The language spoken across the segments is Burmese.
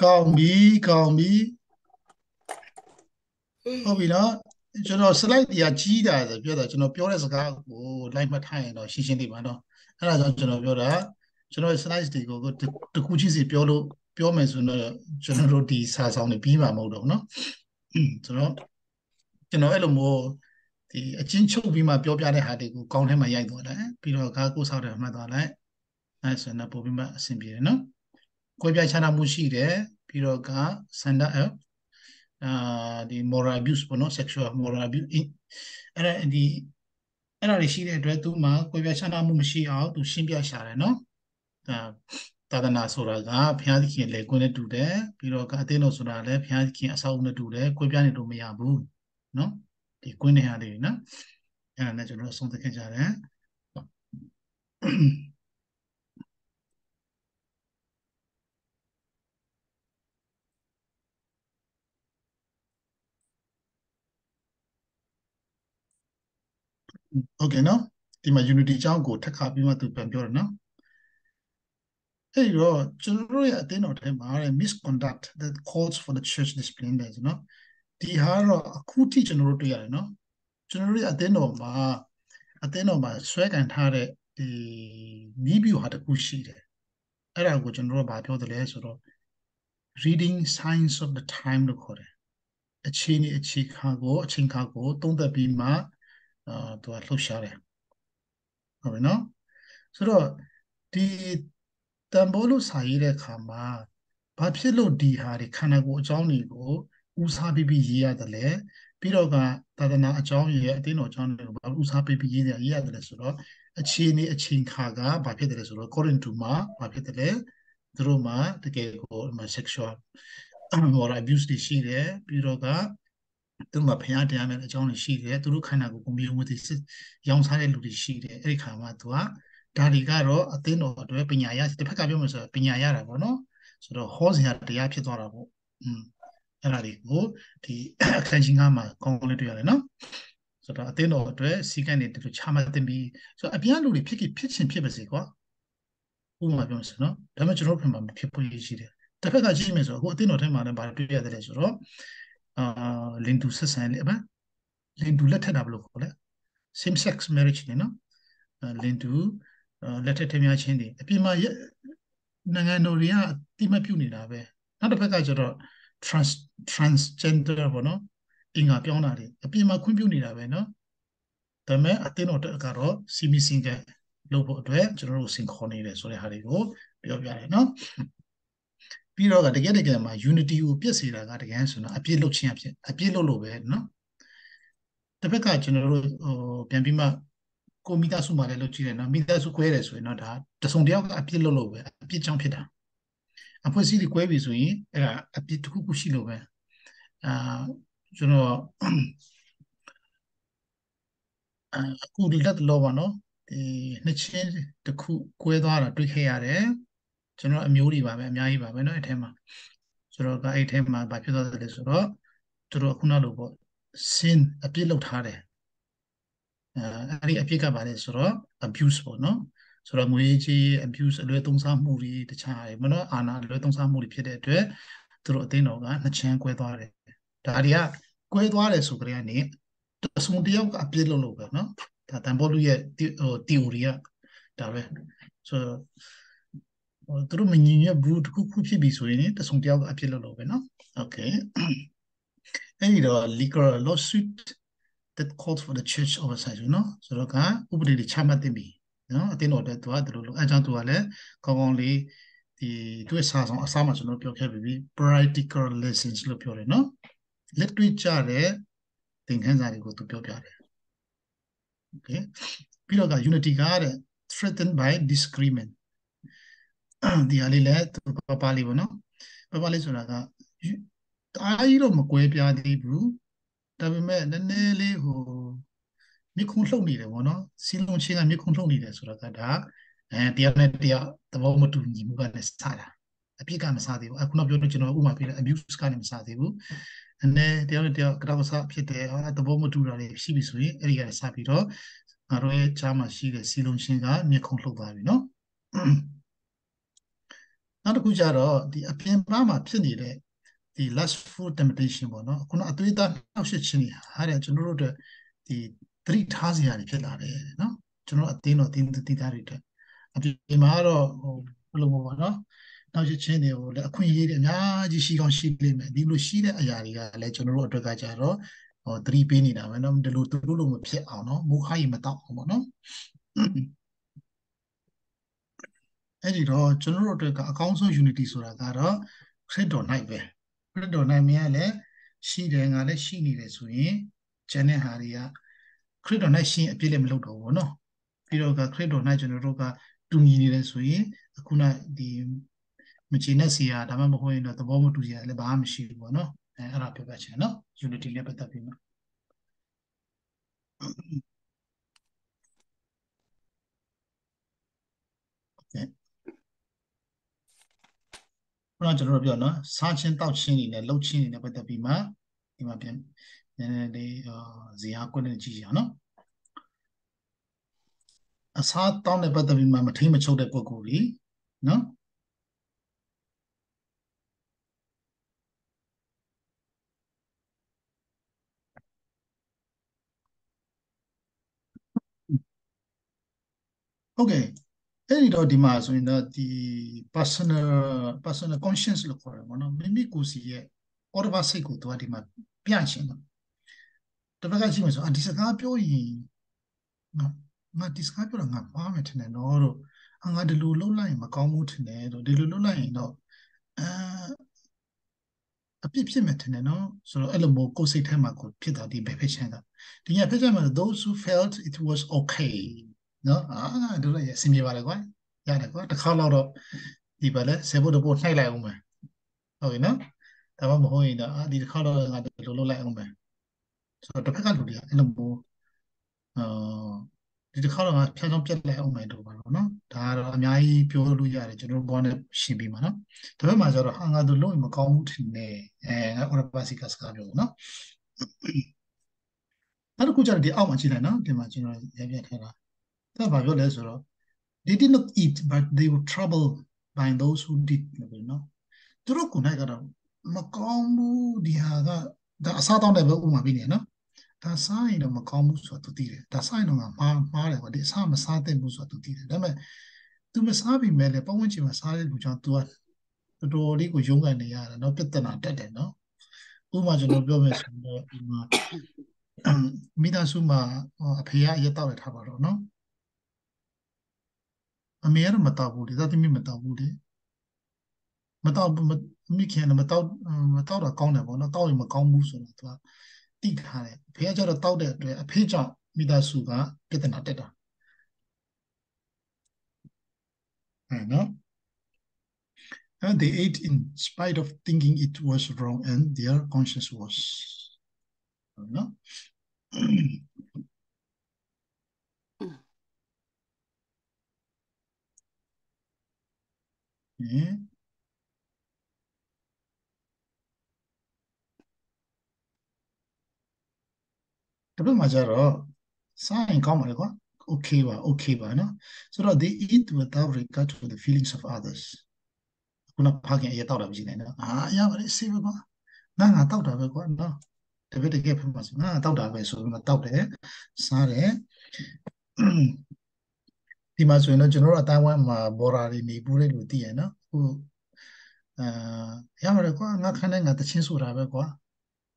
ကောင်းပြီကောင်းပြီဟုတ်ပြီနော်ကျွန်တော် slide တွေကကြီးတာဆိုပြောတာကျွန်တော်ပြောတဲ့စကားကို live မှတ်ထားရင်တော့ရှင်းရှင်းလေးပါနော်အဲ့ဒါကြောင့်ကျွန်တော်ပြောတာကျွန်တော် slide တွေကိုတခုချင်းစီပြောလို့ပြောမယ်ဆိုတော့ကျွန်တော်တို့ဒီစာဆောင်တွေပြီးမှာမဟုတ်တော့ဘူးနော်ဆိုတော့ကျွန်တော်အဲ့လိုမျိုးဒီအချင်းချုပ်ပြီးမှပြောပြတဲ့ဟာတွေကိုကောင်းထဲမှာရိုက်သွားတယ်ပြီးတော့ကားကိုစောက်တယ်မှတ်သွားလိုက်အဲဆိုတော့ပို့ပြီးမှအဆင်ပြေတယ်နော် ကိုယ်ပြချနာမှုရှိတယ်ပြီးတော့ကစန္ဒအအာဒီ moral abuse ပေါ့နော် sexual moral abuse အဲ့ဒါဒီအဲ့ဒါတွေရှိတဲ့အတွက်သူမှကိုယ်ပြချနာမှုမရှိအောင်သူရှင်းပြရှာတယ်နော်ဒါသာသနာဆိုတာကဘုရားသခင်လေကွင်းနဲ့တူတယ်ပြီးတော့ကအသင်းတော်ဆိုတာလည်းဘုရားသခင်အဆောက်အဦနဲ့တူတယ်ကိုယ်ပြနေလို့မရဘူးနော်ဒီကွင်းနေဟာလေးနော်အဲ့ဒါနဲ့ကျွန်တော်ဆုံးသခင်ကြတယ် โอเคနော်ဒီမှာ unity အကြောင်းကိုထပ်ခါပြီးမှသူပြန်ပြောတယ်နော်အဲ့တော့ကျွန်တော်တို့ရဲ့အသင်းတော်ထဲမှာ misconduct that calls for the church discipline တယ်နော်ဒီဟာတော့အခုထိကျွန်တော်တို့တွေ့ရတယ်နော်ကျွန်တော်တို့ရဲ့အသင်းတော်မှာအသင်းတော်မှာဆွဲကန်ထားတဲ့ဒီနီးဗျူဟာတစ်ခုရှိတယ်အဲ့ဒါကိုကျွန်တော်တို့ဗာပြောတယ်လဲဆိုတော့ reading signs of the time လို့ခေါ်တယ်အချိန်နဲ့အချိန်ခါကိုအချိန်ခါကိုသုံးသပ်ပြီးမှ အာသူကလှုပ်ရှားတယ်ဟုတ်ပြီနော်ဆိုတော့ဒီတန်ဖိုးလို့စာရေးတဲ့အခါမှာဘာဖြစ်လို့ဒီဟာတွေခန္ဓာကိုယ်အကြောင်းတွေကိုဦးစားပေးပြီးရေးရတယ်လဲပြီးတော့ကသာသနာအကြောင်းရဲ့အသင်းတော်အကြောင်းတွေကိုဘာဦးစားပေးပြီးရေးရတယ်ရေးရတယ်လဲဆိုတော့အခြေအနေအချိန်ခါကဘာဖြစ်တယ်လဲဆိုတော့ according to မှာဘာဖြစ်တယ်လဲသူတို့မှာတကယ်ကို sexual moral abuse တွေရှိတယ်ပြီးတော့က သူတို့မှာဖျားတရားမဲ့အကြောင်းတွေရှိတယ်သူတို့ခန္ဓာကိုယ်ကိုမြေဝတ်စစ်ရောင်းစားတဲ့လူတွေရှိတယ်အဲ့ဒီခါမှာသူကဒါတွေကတော့အသင်းတော်အတွက်ပညာရတစ်ဖက်ကပြောမှဆိုပညာရတာပေါ့နော်ဆိုတော့ဟောစရာတရားဖြစ်သွားတာပေါ့อืมအဲ့ဒါတွေကိုဒီအခန်းကြီး9မှာကောင်းကောင်းလေးတွေ့ရတယ်နော်ဆိုတော့အသင်းတော်အတွက်စီကံတွေတူချမှတ်တင်ပြီးဆိုတော့အပြန်လူတွေဖြစ်ဖြစ်ချင်ဖြစ်ပါစေကွာဥပမာပြောမယ်နော်ဒါပေမဲ့ကျွန်တော်တို့ပြန်မှာဖြစ်ဖို့ရရှိတယ်တစ်ဖက်ကကြည့်မယ်ဆိုတော့အခုအသင်းတော်ထဲမှာလည်းဗာတွေ့ရတယ်လေဆိုတော့ အာလင်တူဆက်ဆံလေအမလင်တူလက်ထက်တာဘယ်လိုခေါ်လဲ same sex marriage နေနော်လင်တူလက်ထက်ထများချင်းတွေအပြင်မှာနိုင်ငံတော်တွေကအတိမပြုနေတာပဲနောက်တစ်ဖက်ကကျတော့ trans transgender ပေါ့နော်အင်္ဂါပြောင်းတာတွေအပြင်မှာခွင့်ပြုနေတာပဲနော်ဒါပေမဲ့အတင်းတော်တက်ကတော့စီမီစင်ကလုပ်ဖို့အတွက်ကျွန်တော်တို့စင်ခေါ်နေတယ်ဆိုတဲ့ဟာတွေကိုပြောပြရတယ်နော် ပြီးတော့တကယ်တကယ်မှာ unity ကိုပြည့်စေတာကတကယ်ဆိုတော့အပြည့်လုပ်ခြင်းအဖြစ်အပြည့်လုပ်လို့ပဲနော်တစ်ဖက်ကကျွန်တော်တို့ဟိုပြန်ပြီးမှကိုမိသားစုမှာလည်းလုပ်ကြည့်တယ်နော်မိသားစုကွဲတယ်ဆိုရင်တော့ဒါတစုံတယောက်ကအပြစ်လုပ်လို့ပဲအပြစ်ကြောင့်ဖြစ်တာအဖွဲ့အစည်းတွေကွဲပြီဆိုရင်အဲ့ဒါအပြစ်တစ်ခုခုရှိလို့ပဲအာကျွန်တော်အခုဒီလက်လောပါနော်ဒီနှစ်ချင်းတစ်ခုကွဲသွားတာတွေ့ခဲ့ရတယ် ကျွန်တော်အမျိုးတွေပါပဲအများကြီးပါပဲเนาะအဲ့ထဲမှာဆိုတော့ကအဲ့ထဲမှာဘာဖြစ်သွားတယ်လဲဆိုတော့သူတို့ခုနလိုပေါ့ sin အပြစ်လုပ်ထားတယ်အဲ့ဒီအပြစ်ကပါလဲဆိုတော့ abuse ပေါ့နော်ဆိုတော့ငွေကြေး abuse အလွဲသုံးစားမှုတွေတခြားတွေမနော်အာဏာအလွဲသုံးစားမှုတွေဖြစ်တဲ့အတွက်သူတို့အသိတော်ကနှစ်ချမ်းကွဲသွားတယ်ဒါတွေကကွဲသွားတယ်ဆိုကြတဲ့ကနေတဆုံတယောက်ကအပြစ်လုပ်လို့ပဲနော်ဒါတန်ဖိုးလူရဲ့ဟို theory ကဒါပဲဆိုတော့ သူတို့မငြင်းရဘူးတခုခုဖြစ်ပြီဆိုရင်တဆုံတယောက်ကအပြစ်လုပ်လို့ပဲနော် okay အဲ့ဒီတော့ legal lawsuit that calls for the church oversight နော်ဆိုတော့ကဥပဒေတွေချမှတ်သင့်ပြီနော်အတင်းတော်တဲ့သူကဒီလိုလိုအဲကြောင့်သူကလည်းကောင်းကောင်းလေးဒီသူ့စာဆောင်အစားမှာကျွန်တော်ပြောခဲ့ပြီ practical lessons လို့ပြောတယ်နော်လက်တွေ့ကြတဲ့သင်ခန်းစာတွေကိုသူပြောပြတယ် okay ပြီးတော့က unity ကတဲ့ threatened by disagreement ဒီအလေးလဲသူပပလေးပေါ့နော်ပပလေးဆိုတာကအားကြီးတော့မကွဲပြားသေးဘူးဒါပေမဲ့နည်းနည်းလေးဟိုမြခုံလှုပ်နေတယ်ဗောနော်စီလုံးချင်းကမြခုံလှုပ်နေတယ်ဆိုတော့ကဒါအဲတရားနဲ့တရားသဘောမတူညီမှုကလည်းစတာအပြစ်ကမစားသေးဘူးအခုနောက်ပြောတော့ကျွန်တော်ဥပမာပြတယ် abuse ကလည်းမစားသေးဘူးအနေတရားနဲ့တရားကတော့စားဖြစ်တယ်ဟာသဘောမတူတာတွေရှိပြီဆိုရင်အဲ့ဒီကစပြီးတော့ငါတို့ရဲ့ကြားမှာရှိတဲ့စီလုံးချင်းကမြခုံလှုပ်သွားပြီနော် နောက်တစ်ခုကျတော့ဒီအပြင်ပန်းမှာဖြစ်နေတဲ့ဒီ last food temptation ပေါ့နော်ခုနအသွေးသားနှောက်ယှက်ခြင်းတွေဟာတဲ့ကျွန်တော်တို့အတွက်ဒီသတိထားစရာတွေဖြစ်လာတယ်နော်ကျွန်တော်အသင်းတော်တင်းတည်သားတွေအတွက်အပြင်မှာတော့ဟိုဘယ်လိုပေါ့နော်နောက်ချက်ချင်းတွေကိုလည်းအခွင့်အရေးတွေအများကြီးရှိကောင်းရှိလိမ့်မယ်ဒီလိုရှိတဲ့အရာတွေကလည်းကျွန်တော်တို့အတွက်ကကြတော့ဟိုသတိပေးနေတာပဲနော်ဒီလိုသူတို့လိုမဖြစ်အောင်နော်မူခါရီမတော့အောင်ပေါ့နော် အဲ့ဒီတော့ကျွန်တော်တို့အတွက်ကအကောင်းဆုံး unity ဆိုတာကတော့ခရစ်တော်၌ပဲခရစ်တော်၌မြင်ရလဲရှိတယ်ငါလည်းရှိနေတယ်ဆိုရင်ဂျန်တဲ့ဟာတွေကခရစ်တော်၌ရှင်အပြည့်လည်းမလုပ်တော့ဘူးနော်ပြီးတော့ကခရစ်တော်၌ကျွန်တော်တို့ကတူညီနေတယ်ဆိုရင်အခုနဒီမချေနဲ့စီရဒါမှမဟုတ်ရင်တော့သဘောမတူစီရလည်းဘာမှမရှိဘူးပေါ့နော်အဲအဲ့ဒါပြောပြချင်တယ်နော် unity နဲ့ပတ်သက်ပြီးမှ ခုနကျွန်တော်တို့ပြောနော်စားချင်းတောက်ချင်းတွေနဲ့လှုပ်ချင်းတွေနဲ့ပတ်သက်ပြီးမှဒီမှာပြန်နည်းနည်းလေးဇေယျကွက်နဲ့ကြည့်ရအောင်နော်အစားတောင်းတဲ့ပတ်သက်ပြီးမှမထိမချုပ်တဲ့ပုံကိုယ်ကြီးနော်ဟုတ်ကဲ့ အဲ့ဒီတော့ဒီမှာဆိုရင်တော့ဒီ personal personal conscience လို့ခေါ်တယ်ပေါ့နော်မိမိကိုယ်စီရဲ့ order စိတ်ကိုသူကဒီမှာပြချင်တော့တစ်ဖက်ကရှိမှဆိုအဒီစကားပြောရင်ငါငါဒီစကားပြောတာငါမှားမယ်ထင်တယ်နော်တို့ငါဒီလိုလုပ်လိုက်ရင်မကောင်းဘူးထင်တယ်တို့ဒီလိုလုပ်လိုက်ရင်တော့အဲအပြစ်ဖြစ်မယ်ထင်တယ်နော်ဆိုတော့အဲ့လိုမျိုးကိုယ်စိတ်ထဲမှာကိုဖြစ်တာဒီဘယ်ဖြစ်ချင်တာဒီညဖြစ်ချင်မှာ those who felt it was okay နော်အာတို့လည်းအဆင်ပြေပါလေကွာရတယ်ကွာတစ်ခါတော့တော့ဒီပါလဲဆေဘုတ်တပို့နှိုက်လိုက်အောင်မယ်ဟုတ်ပြီနော်ဒါမှမဟုတ်ရင်တော့အာဒီတစ်ခါတော့ငါတို့လိုလုပ်လိုက်အောင်မယ်ဆိုတော့တစ်ဖက်ကလူတွေကအဲ့လိုမျိုးအာဒီတစ်ခါတော့ငါဖြောင်းချောင်းပြက်လိုက်အောင်မယ်တို့ပါတော့နော်ဒါကတော့အများကြီးပြောလို့ရတယ်ကျွန်တော်ဘောနဲ့ရှင်းပြီးမှာနော်ဒါပေမဲ့ကျတော့ဟာငါတို့လုံးမကောင်းဘူးထင်တယ်အဲငါ order basic စကားပြောနော်နောက်တစ်ခုကျတော့ဒီအောက်မှာကြည့်လိုက်နော်ဒီမှာကျွန်တော်ရပြထားတာ ဒါဘာပြောလဲဆိုတော့ they did not eat but they were troubled by those who did လို့နော်သူတို့ကိုနိုင်ကတော့မကောင်းဘူးဒီဟာကဒါအစားတောင်းတယ်ပဲဥပမာပေးနေနော်ဒါစားရင်တော့မကောင်းဘူးဆိုတော့သူသိတယ်ဒါစားရင်တော့ငါမှားမှားတယ်ကွာဒီအစားမစားသင့်ဘူးဆိုတော့သူသိတယ်ဒါပေမဲ့ तू မစားပြီမဲ့လေပတ်ဝန်းကျင်မှာစားတဲ့လူကြောင့် तू ကတော်တော်လေးကိုရုန်းကန်နေရတယ်နော်ပြဿနာတက်တယ်နော်ဥပမာကျွန်တော်ပြောမယ်ဆိုတော့ဒီမှာမိသားစုမှာအဖေကအရက်တောက်ရထားပါတော့နော် အမေကတော့မတောက်ဘူးလေသာသမီမတောက်ဘူးလေမတောက်မိခင်ကမတောက်မတောက်တာကောင်းတယ်ပေါ့နော်တောက်ရင်မကောင်းဘူးဆိုတော့သူကတိထားတယ်အဖေကကျတော့တောက်တဲ့အတွက်အဖေကြောင့်မိသားစုကပြဿနာတက်တာအဲနော် and they ate in spite of thinking it was wrong and their conscience was နော်ဟင်တပတ်မှာကျတော့စားရင်ကောင်းပါလေကွာ okay ပါ okay ပါနော်ဆိုတော့ they eat without regard to the feelings of others ခုနဖခင်အရေးတောက်တာမရှိနိုင်နော်အာရပါတယ်စေပဲကွာငါငါတောက်တာပဲကွာနော်တပည့်တကယ်ဖြစ်မှာဆိုငါတောက်တာပဲဆိုပြီးတော့တောက်တယ်စားတယ် ဒီမှာဆိုရင်တော့ကျွန်တော်တို့အတိုင်းဝမ်မှာဘော်ရာတွေနေပူးတဲ့လူသိရနော်ဟိုအာရပါတယ်ကွာငါခန်းနဲ့ငါတချင်းဆိုတာပဲကွာ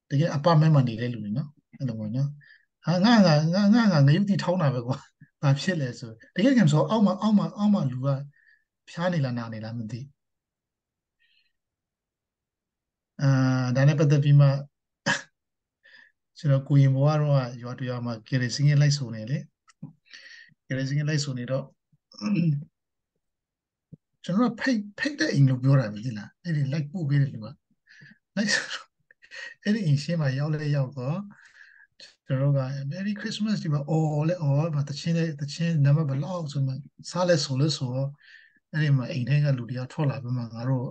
တကယ်အပါမန့်မှာနေတဲ့လူတွေနော်အဲ့လိုမျိုးနော်ဟာငါငါငါငါငါငရုတ်တီထောင်းတာပဲကွာဘာဖြစ်လဲဆိုတကယ်ကံဆိုအောက်မှာအောက်မှာအောက်မှာလူကဖျားနေလားနာနေလားမသိအာဒါနဲ့ပတ်သက်ပြီးမှကျွန်တော်ကိုရင်ဘွားတော့ရွာတရွာမှာကယ်ရီစင်းရဲ့လိုက်ဆိုနေလေ ကယ်ရီစင်းရဲ့လိုက်ဆိုနေတော့ကျွန်တော်ဖိတ်ဖိတ်တဲ့အိမ်လို့ပြောတာမြင်လားအဲ့ဒီလိုက်ပို့ပေးတယ်လူကလိုက်အဲ့ဒီအိမ်ရှင်းမှာရောက်လဲရောက်တော့ကျွန်တော်က Merry Christmas ဒီမှာအော်လဲအော်ဗာတချင်းလဲတချင်းနံပါတ်ဘလောက်ဆိုမှစားလဲဆိုလို့ဆိုတော့အဲ့ဒီမှာအိမ်ထဲကလူတွေကထွက်လာပြီးမှငါတို့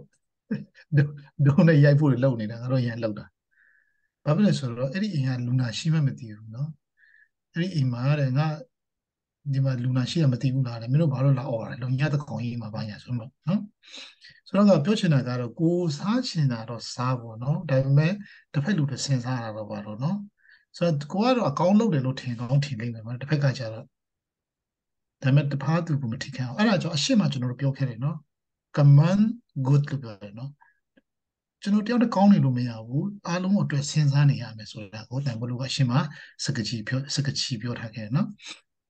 ဒုံနဲ့ရိုက်ဖို့လုပ်နေတာငါတို့ရန်လောက်တာဘာဖြစ်လဲဆိုတော့အဲ့ဒီအိမ်ကလူနာရှိမှမသိဘူးเนาะအဲ့ဒီအိမ်မှာတဲ့ငါ ဒီမှာလူနာရှိရမသိဘူးလားတဲ့မင်းတို့ဘာလို့လာអော်ရလဲလုံရတဲ့ကောင်ကြီးမှာဘာညာဆိုတော့နော်ဆိုကျွန်တော်ကပြောချင်တာကတော့ကိုစားချင်တာတော့စားပေါ့နော်ဒါပေမဲ့တစ်ဖက်လူတွေစဉ်းစားတာတော့ပါတော့နော်ဆိုတော့ကိုကတော့အကောင်းလုပ်တယ်လို့ထင်ကောင်းထင်နေတယ်ပေါ့တစ်ဖက်ကကျတော့ဒါပေမဲ့တဖားသူကမထိခံအောင်အဲ့ဒါကြောင့်အရှိမကျွန်တော်တို့ပြောခဲ့တယ်နော် command good လို့ပြောတယ်နော်ကျွန်တော်တယောက်တည်းကောင်းနေလို့မရဘူးအားလုံးအတွက်စဉ်းစားနေရမယ်ဆိုတာကိုတန်ဖိုးလို့အရှင်မစကကြီးပြောစကကြီးပြောထားခဲ့နော်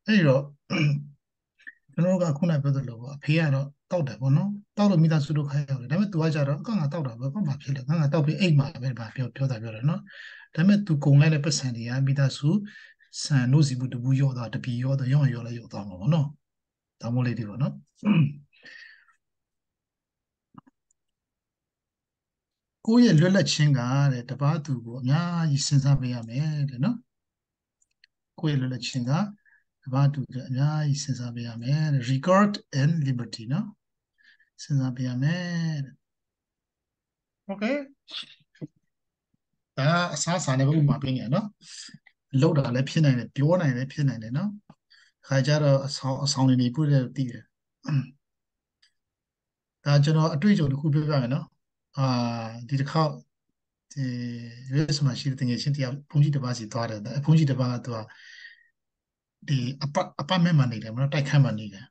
အဲ့တော့ကျွန်တော်ကခုနပြောသလိုပေါ့အဖေကတော့တောက်တယ်ပေါ့နော်တောက်လို့မိသားစုတို့ခိုင်းရတယ်ဒါပေမဲ့ तू ကကြတော့ကငါတောက်တာပဲဘာမှဖြစ်လဲငါငါတောက်ပြီးအိတ်မှာပဲဘာပြောပြောတာပြောတယ်နော်ဒါပေမဲ့ तू ကုံလိုက်တဲ့ပတ်စံတွေကမိသားစုဆန်လို့စီဘူးတဘူးရောတာတပီရောတာရောရောလည်းရောသွားမှာပေါ့နော်ဒါမို့လေးဒီပေါ့နော်ကိုယ့်ရဲ့လွတ်လပ်ခြင်းကတဲ့တပားသူကိုအများကြီးစဉ်းစားပေးရမယ်တဲ့နော်ကိုယ့်ရဲ့လွတ်လပ်ခြင်းက တပားသူကအများကြီးစဉ်းစားပေးရမယ်တဲ့ regard and liberty နော်စဉ်းစားပေးရမယ်တဲ့ okay ဒါအစားစားနဲ့ဥပမာပေးနေရနော်လောက်တာလည်းဖြစ်နိုင်တယ်ပြောနိုင်လည်းဖြစ်နိုင်တယ်နော်ခါကြတော့အဆောင်အဆောင်နေနေပြည့်တယ်တည်တယ်ဒါကျွန်တော်အတွေ့အကြုံတစ်ခုပြောပြမယ်နော်အာဒီတစ်ခေါက်ဒီရွေးစမှာရှိတဲ့ငယ်ချင်းတရားဘုန်းကြီးတစ်ပါးစီသွားတယ်ဘုန်းကြီးတစ်ပါးကသူက ဒီအပအပမက်မှာနေတယ်မနော်တိုက်ခတ်မှာနေတယ်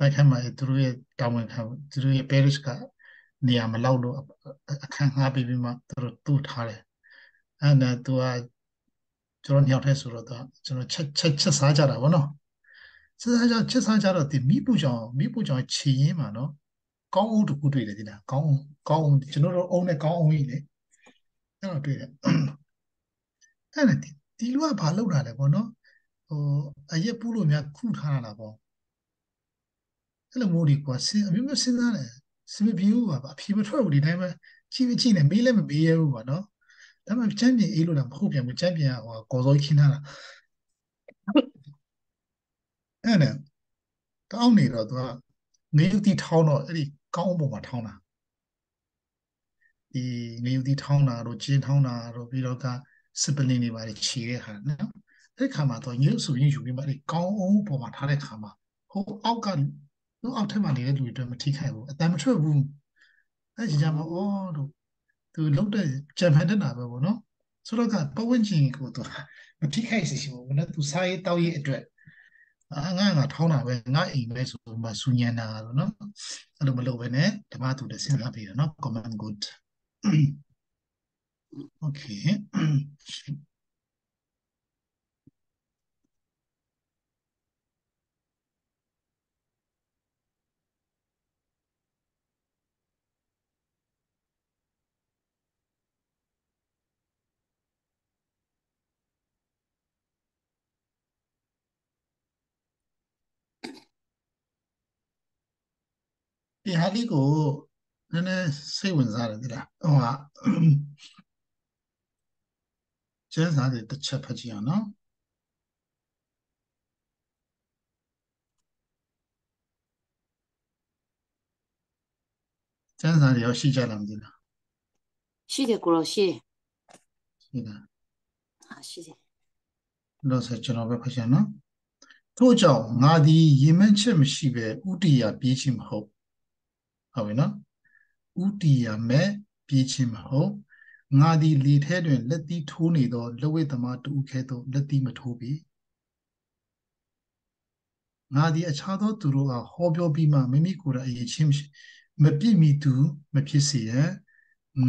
တိုက်ခတ်မှာသူတို့ရဲ့တာဝန်ခံသူတို့ရဲ့ parish ကနေရာမလောက်လို့အခန်းငှားပြီးပြီးမှသူတို့တူထားတယ်အဲ့ဒါသူကကျွန်တော်ညောက်ထဲဆိုတော့ကျွန်တော်ချက်ချက်ချက်စားကြတာဗောနော်ချက်စားကြချက်စားကြတော့ဒီမိပူကြောင်မိပူကြောင်ခြေရင်းမှာနော်ကောင်းအောင်တခုတွေ့တယ်ဒီလားကောင်းအောင်ကောင်းအောင်ကျွန်တော်တို့အုံးနဲ့ကောင်းအောင်ကြီးလေအဲ့တော့တွေ့တယ်အဲ့ဒါဒီဒီလူကဘာလုပ်တာလဲပေါ့နော် ဟိုအရက်ပူးလို့များခုထားတာပေါ့အဲ့လိုမျိုးဒီကွာစဉ်အမျိုးမျိုးစဉ်းစားတယ်စမပြေဘူးပါအဖြေမထွက်ဘူးဒီတိုင်းပဲကြည့်မကြည့်နဲ့မေးလည်းမမေးရဘူးပါနော်ဒါမှချမ်းပြင်အေးလို့လည်းမဟုတ်ပြန်ဘူးချမ်းပြင်ကဟိုကော်စောခင်းထားတာအဲ့နဲ့တောင်းနေတော့သူကနေယူတီထောင်းတော့အဲ့ဒီကောင်းပုံမှာထောင်းတာဒီနေယူတီထောင်းတာတို့ကျင်းထောင်းတာတို့ပြီးတော့ကစပလင်းတွေပါခြေတဲ့ဟာနော် အဲ့ခါမှာတော့ညလို့ဆိုရင်ယူပြီးမှအဲ့ကောင်းအောင်ပုံမှာထားတဲ့ခါမှာဟိုအောက်ကသူ့အောက်ထက်မှာနေတဲ့လူတွေတော့မထိခိုက်ဘူးအတန်မထွက်ဘူးအဲ့ဒီကြမှာအော်တို့သူလုတ်တဲ့ဂျပန်တက်တာပဲပေါ့နော်ဆိုတော့ကပဝန်းကျင်ကိုသူမထိခိုက်စေချင်ဘူးနော်သူစားရေးတောက်ရေးအတွက်အာငါငါထောင်းတာပဲငါအိမ်ပဲဆိုမှစူညံတာတော့နော်အဲ့လိုမလုပ်ဘဲနဲ့ဓမ္မသူလည်းစဉ်းစားပြီးတော့နော် command good okay ဒီဟာလေးကိုနည်းနည်းစိတ်ဝင်စားတယ်ဒီလားဟိုဟာကျန်းစာတွေတစ်ချက်ဖတ်ကြည့်အောင်နော်ကျန်းစာတွေရောရှိကြလားမသိလားရှိတယ်ကိုရောရှိတယ်ရှိတာဟာရှိတယ်လို့ဆိုကျွန်တော်ပဲဖတ်ချင်နော်ထို့ကြောင့်ငါသည်ရင်မချက်မရှိပဲဥတီယာပြေးခြင်းမဟုတ် ဟုတ်ပြီနော်ဥတီယာမဲ့ပြေးခြင်းမဟုတ်ငါသည်လေထဲတွင်လက်သီးထိုးနေသောလက်ဝဲသမားတူခဲသောလက်သီးမထိုးပြီငါသည်အခြားသောသူတို့ကဟောပြောပြီးမှမိမိကိုယ်တိုင်အရေးချင်းမပြည့်မီသူမဖြစ်စေရန်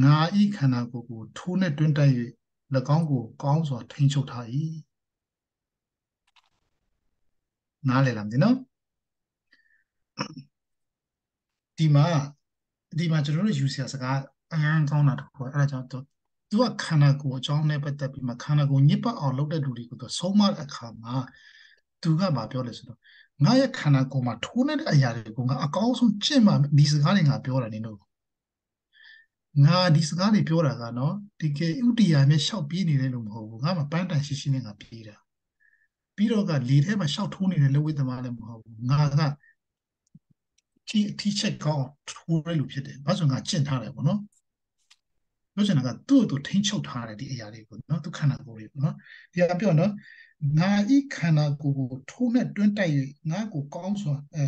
ငါဤခန္ဓာကိုယ်ကိုထိုးနှင့်တွင်းတိုက်၍၎င်းကိုကောင်းစွာထိန်းချုပ်ထား၏နားလည်လားမသိနော် ဒီမှာဒီမှာကျွန်တော်တို့ယူဆရာစကားအရန်ကောင်းတာတခုအဲ့ဒါကြောင့်သူသူကခန္ဓာကိုယ်အကြောင်းနဲ့ပတ်သက်ပြီးမှခန္ဓာကိုယ်ညစ်ပတ်အောင်လုပ်တဲ့လူတွေကိုသူဆုံးမတဲ့အခါမှာသူကမပြောလဲဆိုတော့ငါရဲ့ခန္ဓာကိုယ်မှာထိုးနေတဲ့အရာတွေကိုငါအကောင်းဆုံးကျင့်မှဒီစကားတွေငါပြောတာနေလို့ငါဒီစကားတွေပြောတာကနော်ဒီကေဥတီယာနဲ့ရှောက်ပြေးနေတယ်လို့မဟုတ်ဘူးငါမှပန်းတန်ရှိရှိနဲ့ငါပြေးတာပြီးတော့ကလေထဲမှာရှောက်ထိုးနေတဲ့လက်ဝဲသမားလည်းမဟုတ်ဘူးငါက ဒီအထီးချက်ကောင်းထိုးရလို့ဖြစ်တယ်ဘာလို့ငါကျင့်ထားတယ်ပေါ့နော်ပြောချင်တာကသူ့ကိုထိန်းချုပ်ထားတယ်ဒီအရာတွေကိုနော်သူခန္ဓာကိုယ်တွေကိုနော်ဒီအပြောနော်ငါဤခန္ဓာကိုယ်ကိုထိုးနဲ့တွင်းတိုက်၍ငါကိုကောင်းစွာအဲ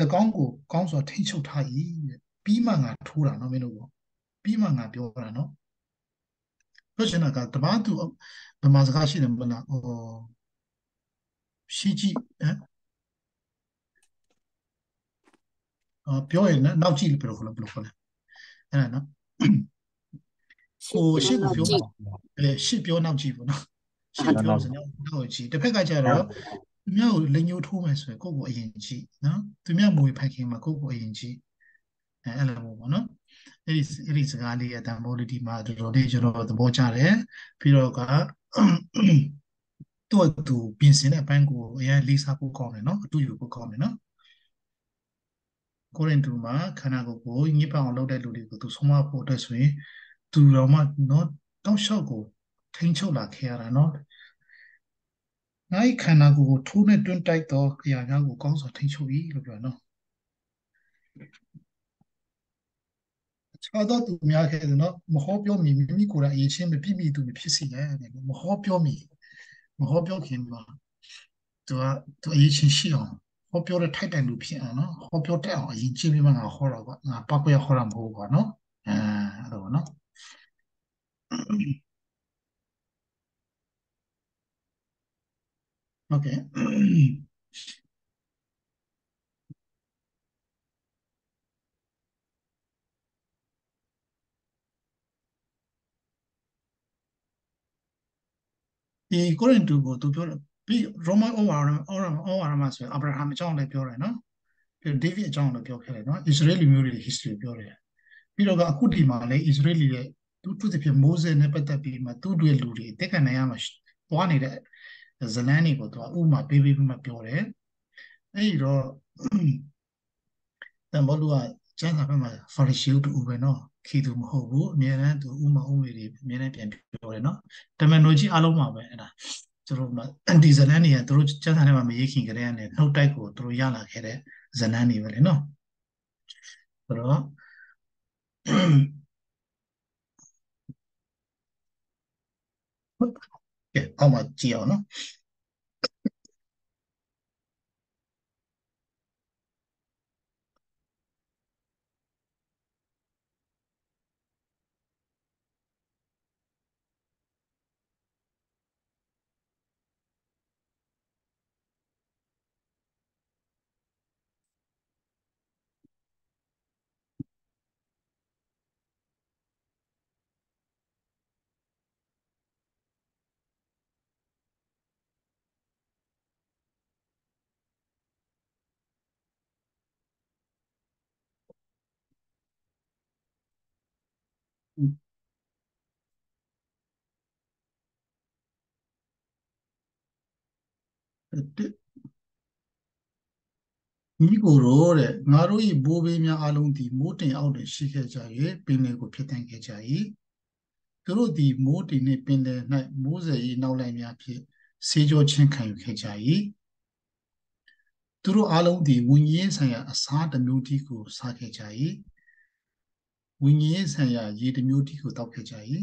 ၎င်းကိုကောင်းစွာထိန်းချုပ်ထား၏ပြီးမှငါထိုးတာနော်မင်းတို့ပေါ့ပြီးမှငါပြောတာနော်ပြောချင်တာကတပားသူဗမာစကားရှိတယ်မလားဟောရှိကြည့်ဟမ်အော် ပြောရင်နော်နောက်ကြည့်လို့ပြောလို့ဘယ်လိုခေါ်လဲအဲ့ဒါနော်ရှဟိုရှစ်စ်ကိုပြောပြောကြည့်အဲရှစ်ပြောနောက်ကြည့်ပေါ့နော်ရှစ်ပြောစနေနောက်ကြည့်တစ်ဖက်ကကျတော့သူများကိုလက်ညှိုးထိုးမယ်ဆိုရင်ကိုယ့်ကိုအရင်ကြည့်နော်သူများမွေဖိုက်ခင်မှာကိုယ့်ကိုအရင်ကြည့်အဲအဲ့လိုပေါ့နော်အဲ့ဒီအဲ့ဒီစကားလေးရဲ့တန်ဖိုးလေးဒီမှာတော်တော်လေးကျွန်တော်သဘောကျတယ်ပြီးတော့ကသူ့သူပြင်ဆင်တဲ့အပိုင်းကိုအရင်လေးစားဖို့ကောင်းတယ်နော်အတူယူဖို့ကောင်းတယ်နော် ကိုရင်တူမှာခန္ဓာကိုယ်ကိုညစ်ပတ်အောင်လုပ်တဲ့လူတွေကိုသူဆုံးမဖို့အတွက်ဆိုရင်သူတော်မှနော်တောက်လျှောက်ကိုထိန်းချုပ်လာခဲ့ရတာနော်ငါ့ခန္ဓာကိုယ်ကိုထိုးနဲ့တွန်းတိုက်တော့အရာများကိုကောင်းစွာထိန်းချုပ်ပြီလို့ပြောနော်ခြားတော့သူများခဲ့တယ်နော်မဟောပြောမိမိမိကိုယ်တိုင်အရေးချင်းမပြည့်မီသူမဖြစ်စီရဲ့မဟောပြောမိမဟောပြောခင်မှာသူကသူအရေးချင်းရှိအောင်ဟောပြောတဲ့ထိုက်တိုင်လူဖြစ်အောင်နော်ဟောပြောတတ်အောင်အရင်ကြည့်ပြီးမှငါဟောတော့ကွာငါပောက်ကွဲဟောတာမဟုတ်ဘူးကွာနော်အဲအဲ့လိုနော်โอเคဒီကိုရင်တူကိုသူပြောတယ် ပြီးရိုမန်ဩဝါဒဩဝါဒဩဝါဒမှာဆိုရင်အာဗြဟံအကြောင်းလည်းပြောတယ်နော်ပြီးဒေးဗစ်အကြောင်းလည်းပြောခဲ့တယ်နော်ဣသရေလမျိုးတွေ history ပြောတယ်ပြီးတော့ကအခုဒီမှာလည်းဣသရေလရဲ့သူသူတစ်ဖြစ်မိုးစေနဲ့ပတ်သက်ပြီးမှသူတွေလူတွေတက်ကန်နိုင်ရမှာသွားနေတဲ့ဇလန်းတွေကိုသူကဥမာပေးပေးပြီးမှပြောတယ်အဲ့ဒီတော့တန်ဘောလူကကျမ်းစာဘက်မှာဖာရီရှီတူပဲနော်ခီသူမဟုတ်ဘူးအများအားသူဥမာဥမေတွေအများအားပြန်ပြောတယ်နော်တမန်တော်ကြီးအားလုံးမှာပဲအဲ့ဒါ သူတို့မှာဒီဇလန်းတွေကသူတို့ကျမ်းစာထဲမှာမရေးခင်ကြတဲ့နဲ့နှုတ်တိုက်ကိုသူတို့ရလာခဲ့တဲ့ဇလန်းတွေပဲလေနော်ဆိုတော့ကဲအောက်မှာကြည့်အောင်နော် မိကိုယ်တို့တဲ့ငါတို့၏ဘိုးဘေးများအလုံးသည်မိုးတင်အောက်တွင်ရှိခဲ့ကြ၍ပင်လယ်ကိုဖြစ်တန်ခဲ့ကြ၏သူတို့သည်မိုးတင်နှင့်ပင်လယ်၌မိုးစေ၏နောက်လိုက်များဖြင့်ဆေးကြောချင်းခံယူခဲ့ကြ၏သူတို့အလုံးသည်ဝိညာဉ်ဆိုင်ရာအစားတစ်မျိုးတည်းကိုစားခဲ့ကြ၏ ဝိညာဉ်ဆိုင်ရာရေတစ်မျိုးတည်းကိုတောက်ခဲ့ကြ၏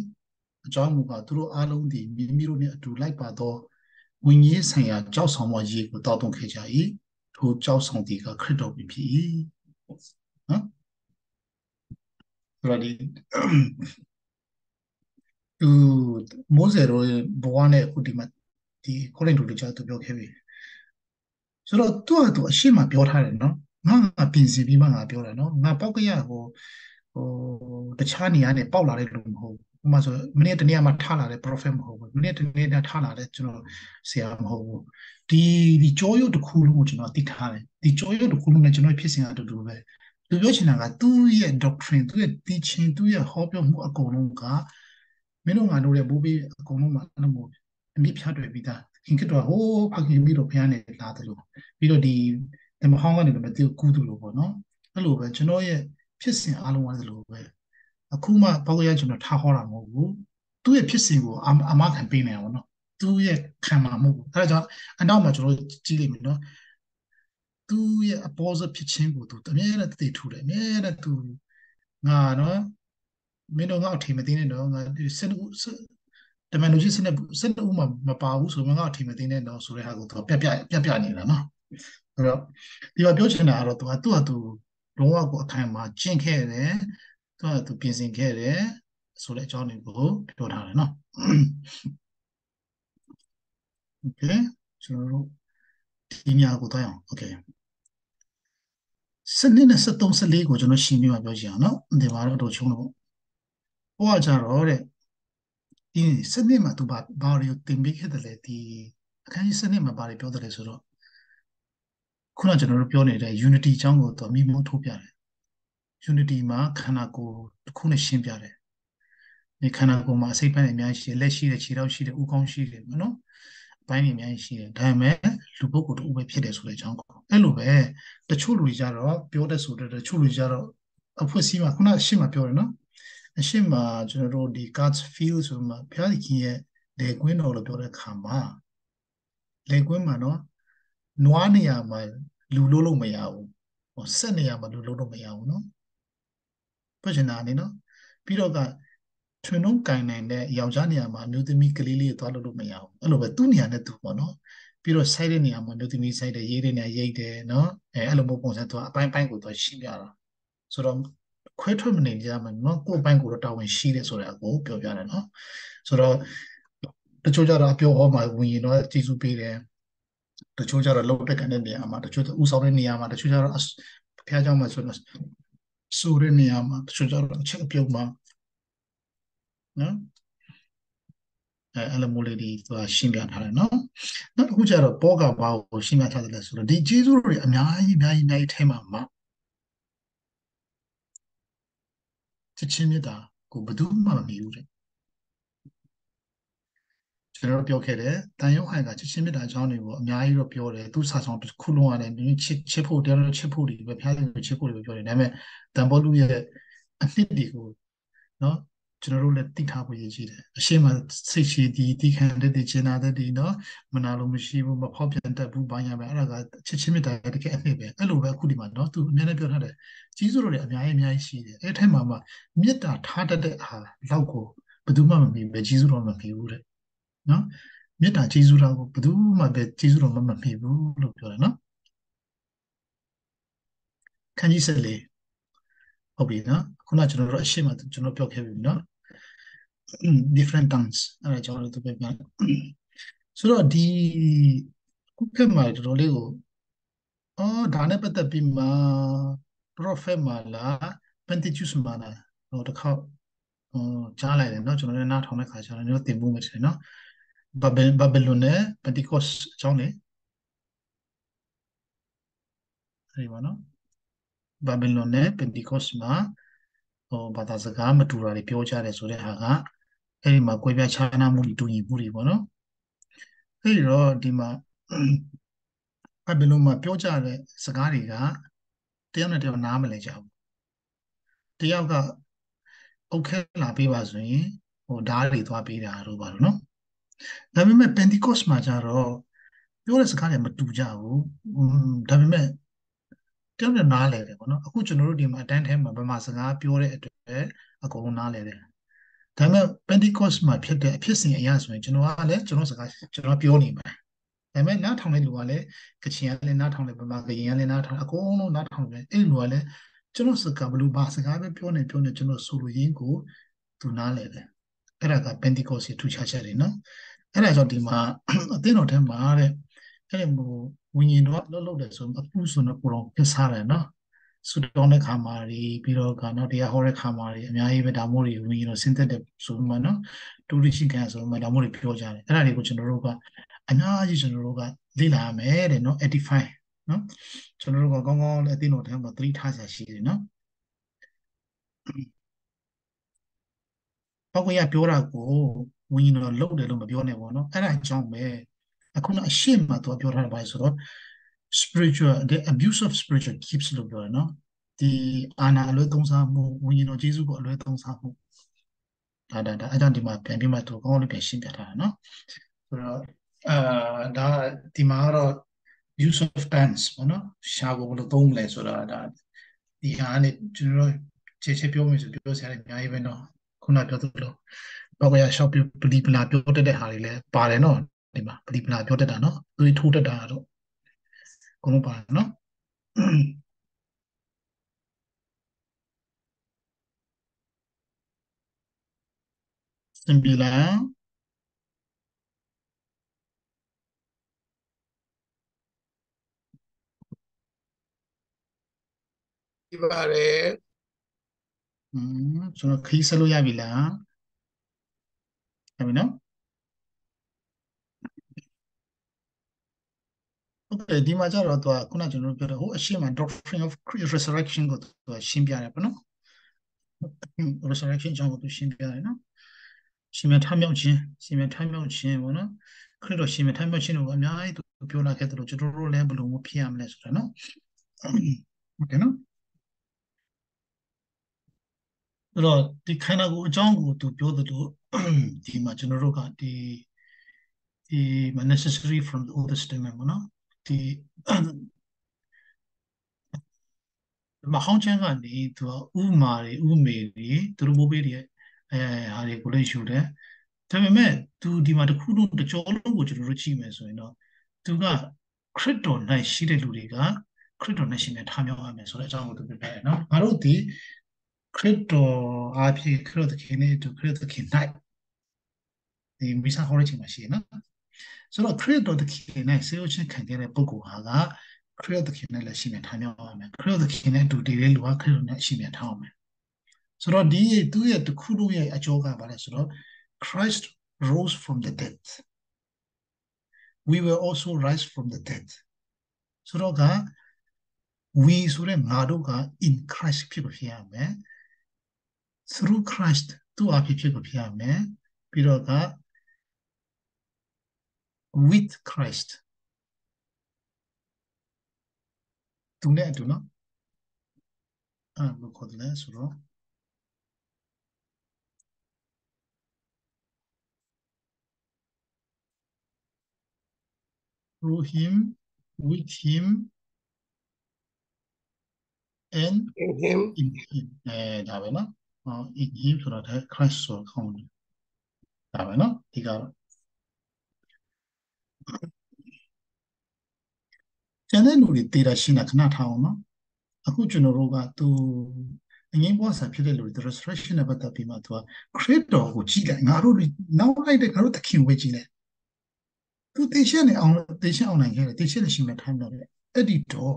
အကြောင်းမူကားသူတို့အလုံးသည်မိမိတို့နှင့်အတူလိုက်ပါသောဝိညာဉ်ဆိုင်ရာကြောက်ဆောင်သောရေကိုတောက်သုံးခဲ့ကြ၏ထိုကြောက်ဆောင်သည်ကခရစ်တော်ဖြစ်၏နော်ဆိုတော့ဒီသူမိုးစေရောဘဝနဲ့အခုဒီမှာဒီကိုရင်တို့ကြောက်သူပြောခဲ့ပြီဆိုတော့သူကသူအရှိမပြောထားတယ်နော်ငါငါပြင်ဆင်ပြီးမှငါပြောတယ်နော်ငါပောက်ကရဟို ဟိုတခြားနေရာနဲ့ပေါက်လာတဲ့လူမဟုတ်ဘူးဥပမာဆိုမနေ့တနေ့မှထားလာတဲ့ prophet မဟုတ်ဘူးမနေ့တနေ့တထားလာတဲ့ကျွန်တော်ဆရာမဟုတ်ဘူးဒီဒီကြောရုပ်တစ်ခုလုံးကိုကျွန်တော်သိထားတယ်ဒီကြောရုပ်တစ်ခုလုံးနဲ့ကျွန်တော်ဖြစ်စဉ်အတူတူပဲသူပြောချင်တာကသူ့ရဲ့ doctrine သူ့ရဲ့ teaching သူ့ရဲ့ဟောပြောမှုအကုန်လုံးကမင်းတို့ငါတို့ရဲ့ဘိုးဘေးအကုန်လုံးမှာအဲ့လိုမျိုးအမြင့်ဖြတ်တွေ့ပြီးသားခင်ကတော့ဟိုးဖခင်ပြီးတော့ဘုရားနဲ့လာတယ်လို့ပြီးတော့ဒီဓမ္မဟောင်းကနေလည်းမသိကူးသူလို့ပေါ့နော်အဲ့လိုပဲကျွန်တော်ရဲ့ ဖြစ်စဉ်အလုံးဝအဲ့လိုပဲအခုမှပေါ့ရကျွန်တော်ထားဟောတာမဟုတ်ဘူးသူ့ရဲ့ဖြစ်စဉ်ကိုအမခံပေးနေအောင်နော်သူ့ရဲ့ခံမှာမဟုတ်ဘူးအဲဒါကြောင့်အနောက်မှာကျွန်တော်ကြည့်လိမ့်မယ်နော်သူ့ရဲ့ opposite ဖြစ်ခြင်းကိုသူအမြဲတမ်းတည်ထူတယ်အမြဲတမ်းသူငါနော်မင်းတို့ငါ့အထင်မသိနေတော့ငါစနတမန်တော်ကြီးစနစနဥမှာမပါဘူးဆိုမှငါ့အထင်မသိနေတော့ဆိုတဲ့ဟာကိုသူပြပြပြပြနေတာနော်အဲ့တော့ဒီကပြောချင်တာကတော့သူကသူ့ဟာသူ လုံးဝကိုအခိုင်အမာကျင့်ခဲ့တယ်သူကသူပြင်ဆင်ခဲ့တယ်ဆိုတဲ့အကြောင်းတွေကိုပြောထားတယ်နော် Okay ကျွန်တော်တို့ဒီညကိုသွားအောင် Okay စနစ်နဲ့73 74ကိုကျွန်တော်ရှင်းပြမှာပြောချင်အောင်နော်ဒီမှာတော့တော့ချုံလို့ဟိုကကြတော့တဲ့ဒီစနစ်မှာသူဘာဘာတွေကိုသင်ပေးခဲ့တယ်လဲဒီအခန်းကြီးစနစ်မှာဘာတွေပြောတယ်လဲဆိုတော့ ခုနကျွန်တော်တို့ပြောနေတဲ့ unity အကြောင်းကိုတော့မိမို့ထိုးပြတယ် unity မှာခန္ဓာကိုယ်တစ်ခုနဲ့ရှင်းပြတယ်ဒီခန္ဓာကိုယ်မှာအစိတ်ပိုင်းတွေအများကြီးရှိတယ်လက်ရှိတယ်ခြေထောက်ရှိတယ်ဥကောင်းရှိတယ်နော်အပိုင်းတွေအများကြီးရှိတယ်ဒါပေမဲ့လူပုဂ္ဂိုလ်တူပဲဖြစ်တယ်ဆိုတဲ့အကြောင်းကိုအဲ့လိုပဲတချို့လူတွေကြတော့ပြောတဲ့ဆိုတဲ့တချို့လူကြတော့အဖွဲ့အစည်းမှာခုနအရှိမပြောတယ်နော်အရှိမကျွန်တော်တို့ဒီ God's field ဆိုမှဘုရားခင်ရဲ့လေကွင်းတော်လို့ပြောတဲ့ခါမှာလေကွင်းမှာနော် နွားနေရာမှာလူလို့လို့မရဘူးဟောဆက်နေရာမှာလူလို့လို့မရဘူးနော်ပြချင်တာနေနော်ပြီးတော့ကထွင်လုံးကင်နိုင်တဲ့ယောက်ျားနေရာမှာအမျိုးသမီးကလေးလေးသွားလို့လို့မရဘူးအဲ့လိုပဲသူ့နေရာနဲ့သူပေါ့နော်ပြီးတော့ site တဲ့နေရာမှာအမျိုးသမီး site တဲ့ရေးတဲ့နေရာရိတ်တယ်နော်အဲအဲ့လိုမျိုးပုံစံသူအပိုင်းပိုင်းကိုသူရှင်းပြတာဆိုတော့ခွဲထွက်မနေကြမှာနော်ကိုယ်ပိုင်းကိုတော့တာဝန်ရှိတယ်ဆိုတာကိုပြောပြတယ်နော်ဆိုတော့တချို့ကြတော့အပြောဟောမှာဝင်ရင်တော့ကျေးဇူးပေးတယ် တချို့ကြတော့လောက်တက်ကန်တဲ့နေရာမှာတချို့ဥဆောင်တဲ့နေရာမှာတချို့ကြတော့ဖះเจ้าမှာဆိုတော့စူတဲ့နေရာမှာတချို့ကြတော့အချက်ပြုတ်မှာနော်အဲအဲ့လိုမျိုးလေးဒီသူကရှင်းပြထားတယ်နော်နောက်တစ်ခုကျတော့ပေါကဘာကိုရှင်းပြထားတယ်လဲဆိုတော့ဒီဂျေဇုတွေအများကြီးအများကြီးအများကြီးထဲမှာမှာချစ်ချင်းမြတ်တာကိုဘယ်သူမှမမြင်ဘူးတဲ့ ကျွန်တော်ပြောခဲ့တယ်တန်ရုံဟိုင်ကချစ်ချင်းမြတ်တာအကြောင်းတွေကိုအများကြီးတော့ပြောတယ်သူစာဆောင်တစ်ခုလုံးရတယ်နင်းချစ်ချစ်ဖို့တရားချစ်ဖို့တွေပဲဖျားတယ်ချစ်ဖို့တွေပဲပြောတယ်ဒါပေမဲ့တန်ဘောလူရဲ့အနှစ်တွေကိုနော်ကျွန်တော်တို့လည်းသိထားဖို့ရည်ကြီးတယ်အရှိမစိတ်ရှိဒီတိခံတဲ့ဒီကျင်နာတဲ့ဒီနော်မနာလို့မရှိဘူးမဖောက်ပြန်တတ်ဘူးဘာညာပဲအဲ့ဒါကချစ်ချင်းမြတ်တာတကယ်အဖြစ်ပဲအဲ့လိုပဲအခုဒီမှာနော်သူအများနဲ့ပြောထားတယ်ကြီးစိုးတွေအများကြီးအများကြီးရှိတယ်အဲ့ထဲမှာမှမေတ္တာထားတတ်တဲ့အားလောက်ကိုဘယ်သူမှမမြင်ပဲကြီးစိုးတော်မမြင်ဘူးတဲ့ နော်မေတ္တာကြီးစိုးတော်ကိုဘယ်သူမှပဲကြီးစိုးတော်မမြင်ဘူးလို့ပြောတယ်နော်ခန်းကြီးဆက်လေးဟုတ်ပြီနော်ခုနကျွန်တော်တို့အရှိမကျွန်တော်ပြောခဲ့ပြီနော် different tongues အဲ့ဒါကျွန်တော်တို့ပြပြဆိုတော့ဒီခုခေတ်မှာတော်တော်လေးကိုအော်ဒါနဲ့ပတ်သက်ပြီးမှ prophet မှာလား pentecost မှာလားဟိုတစ်ခေါက်ဟိုကြားလိုက်တယ်เนาะကျွန်တော်လည်းနားထောင်တဲ့ခါကျတော့လည်းသင်ဖို့မယ်ထင်เนาะ ဘာဘယ်ဘာဘယ်လုံးနဲ့ပန်တီကော့စ်အကြောင်းလေအဲဒီပါနော်ဘာဘယ်လုံးနဲ့ပန်တီကော့စ်မှာဟိုဘာသာစကားမတူတာတွေပြောကြတယ်ဆိုတဲ့ဟာကအဲဒီမှာကွဲပြားခြားနားမှုတွေတူညီမှုတွေပေါ့နော်အဲဒီတော့ဒီမှာဘာဘယ်လုံးမှာပြောကြတဲ့စကားတွေကတယောက်နဲ့တယောက်နားမလည်ကြဘူးတယောက်က okay လာပေးပါဆိုရင်ဟိုဓာတ်တွေသွားပေးတာတို့ပါလို့နော် ဒါပေမဲ့ Pentecost မှာကျတော့ပြောတဲ့စကားတွေမတူကြဘူးဒါပေမဲ့တယောက်နဲ့နားလဲတယ်ပေါ့နော်အခုကျွန်တော်တို့ဒီမှာအတန်းထဲမှာဗမာစကားပြောတဲ့အတွက်အကုန်လုံးနားလဲတယ်ဒါပေမဲ့ Pentecost မှာဖြစ်တဲ့အဖြစ်စဉ်အရာဆိုရင်ကျွန်တော်ကလည်းကျွန်တော်စကားကျွန်တော်ပြောနေမှာဒါပေမဲ့နားထောင်တဲ့လူကလည်းကချင်ကလည်းနားထောင်တယ်ဗမာကရင်ကလည်းနားထောင်အကုန်လုံးနားထောင်တယ်အဲ့လူကလည်းကျွန်တော်စကားဘလို့ဘာစကားပဲပြောနေပြောနေကျွန်တော်ဆိုလိုရင်းကိုသူနားလဲတယ် အဲ့ဒါက Pentecost ရဲ့ထူးခြားချက်တွေနော်အဲ့ဒါကြောင့်ဒီမှာအသင်းတော်ထဲမှာတဲ့အဲ့ဒီဟိုဝိညာဉ်တော်လှုပ်လှုပ်တယ်ဆိုအပူဆိုတော့ကိုယ်တော်ဖြစ်စားတယ်နော်ဆူတောင်းတဲ့ခါမှာပြီးတော့ကနော်တရားဟောတဲ့ခါမှာအများကြီးပဲဒါမို့တွေဝိညာဉ်တော်ဆင်းသက်တဲ့ဆိုမှနော်တူရိရှိခံဆိုမှဒါမို့တွေပြောကြတယ်အဲ့ဒါတွေကိုကျွန်တော်တို့ကအများကြီးကျွန်တော်တို့ကလေ့လာရမယ်တဲ့နော် edify နော်ကျွန်တော်တို့ကကောင်းကောင်းလည်းအသိတော်ထဲမှာသတိထားစရာရှိတယ်နော် ပောက်ကရပြောတာကိုဝိညာဉ်တော်လှုပ်တယ်လို့မပြောနဲ့ပေါ့နော်အဲ့ဒါအကြောင်းပဲအခုနအရှိမတော့ပြောထားတာပါဆိုတော့ spiritual the abuse of spiritual keeps လို့ပြောတယ်နော်ဒီအာနာအလွဲသုံးစားမှုဝိညာဉ်တော်ယေရှုကိုအလွဲသုံးစားမှုဒါဒါဒါအကြောင်းဒီမှာပြန်ပြီးမှသူကောင်းလို့ပြန်ရှင်းပြထားတာနော်ဆိုတော့အာဒါဒီမှာတော့ use of tense ပေါ့နော်ရှာကိုဘယ်လိုသုံးလဲဆိုတာဒါဒီဟာနဲ့ကျွန်တော်ခြေခြေပြောမယ်ဆိုပြောစရာအများကြီးပဲနော် ခုနပြောသလိုပောက်ကရရှောက်ပြပလီပလာပြောတတ်တဲ့ဟာတွေလည်းပါတယ်နော်ဒီမှာပလီပလာပြောတတ်တာနော်သူတွေထိုးတတ်တာတော့အကုန်လုံးပါတယ်နော်စင်ပြလာပြပါတယ် อืมကျွန်တော်ခရီးဆက်လို့ရပြီလားရပြီနော်โอเคဒီမှာကျတော့သူကခုနကျွန်တော်တို့ပြောတဲ့ဟိုအရှိမ doctrine of resurrection ကိုသူကရှင်းပြတယ်ပေါ့နော် resurrection အကြောင်းကိုသူရှင်းပြတယ်နော်ရှင်မြထမြောက်ခြင်းရှင်မြထမြောက်ခြင်းပေါ့နော်ခရစ်တော်ရှင်မြထမြောက်ခြင်းကိုအများကြီးသူပြောလာခဲ့တယ်လို့ကျွန်တော်တို့လည်းဘယ်လိုမျိုးဖြစ်ရမလဲဆိုတာနော်โอเคနော် အဲ့တော့ဒီခန္ဓာကိုယ်အကြောင်းကိုသူပြောသလိုဒီမှာကျွန်တော်တို့ကဒီဒီ necessary from the old testament ပေါ့နော်ဒီမဟောင်းချမ်းကနေသူကဥမာတွေဥမေတွေသူတို့မိုးပေးတွေအဲဟာတွေကိုလည်းယူတယ်ဒါပေမဲ့သူဒီမှာတစ်ခုလုံးတစ်ကြောလုံးကိုကျွန်တော်တို့ကြည့်မယ်ဆိုရင်တော့သူကခရစ်တော်၌ရှိတဲ့လူတွေကခရစ်တော်နဲ့ရှင်နဲ့ထားမြောက်ရမယ်ဆိုတဲ့အကြောင်းကိုသူပြောပြတယ်နော်ငါတို့ဒီ ခရစ်တော်အားဖြင့်ခရစ်တော်ခင်နဲ့သူခရစ်တော်ခင်၌ဒီမိစ္ဆာဟောရခြင်းမှာရှိရနော်ဆိုတော့ခရစ်တော်ခင်နဲ့ဆေးဥချင်းခံခဲ့တဲ့ပုဂ္ဂိုလ်ဟာကခရစ်တော်ခင်နဲ့လည်းရှင်နဲ့ထားမြောက်ရမယ်ခရစ်တော်ခင်နဲ့တူတည်တဲ့လူကခရစ်တော်နဲ့ရှင်နဲ့ထားအောင်မယ်ဆိုတော့ဒီသူ့ရဲ့တစ်ခုလုံးရဲ့အကြောကဘာလဲဆိုတော့ Christ rose from the dead we will also rise from the dead ဆိုတော့က we ဆိုတဲ့ငါတို့က in Christ ဖြစ်ကိုဖြစ်ရမယ် through Christ သူ့အဖြစ်ဖြစ်ကိုဖြစ်ရမယ်ပြီးတော့က with Christ သူနဲ့အတူနော်အဲ့လိုခေါ်တယ်လဲဆိုတော့ through him with him and ဟင် in him အဲဒါပဲနော်ဟော in him ဆိုတော့ဒါ Christ ဆိုခေါင်းတယ်ဒါပဲနော်ဒီကတော့ကျန်တဲ့လူတွေတည်တာရှင်းတာခဏထားအောင်နော်အခုကျွန်တော်တို့ကသူအငင်းပွားစာဖြစ်တဲ့လူတွေ resurrection နဲ့ပတ်သက်ပြီးမှသူက create တော်ကိုကြည့်လိုက်ငါတို့နောက်လိုက်တဲ့ငါတို့သခင်ဝေကြည့်လိုက်သူတေရှင်းနေအောင်တေရှင်းအောင်နိုင်ခဲ့တယ်တေရှင်းနေရှိမဲ့ထိုင်းတော့တယ်အဲ့ဒီတော့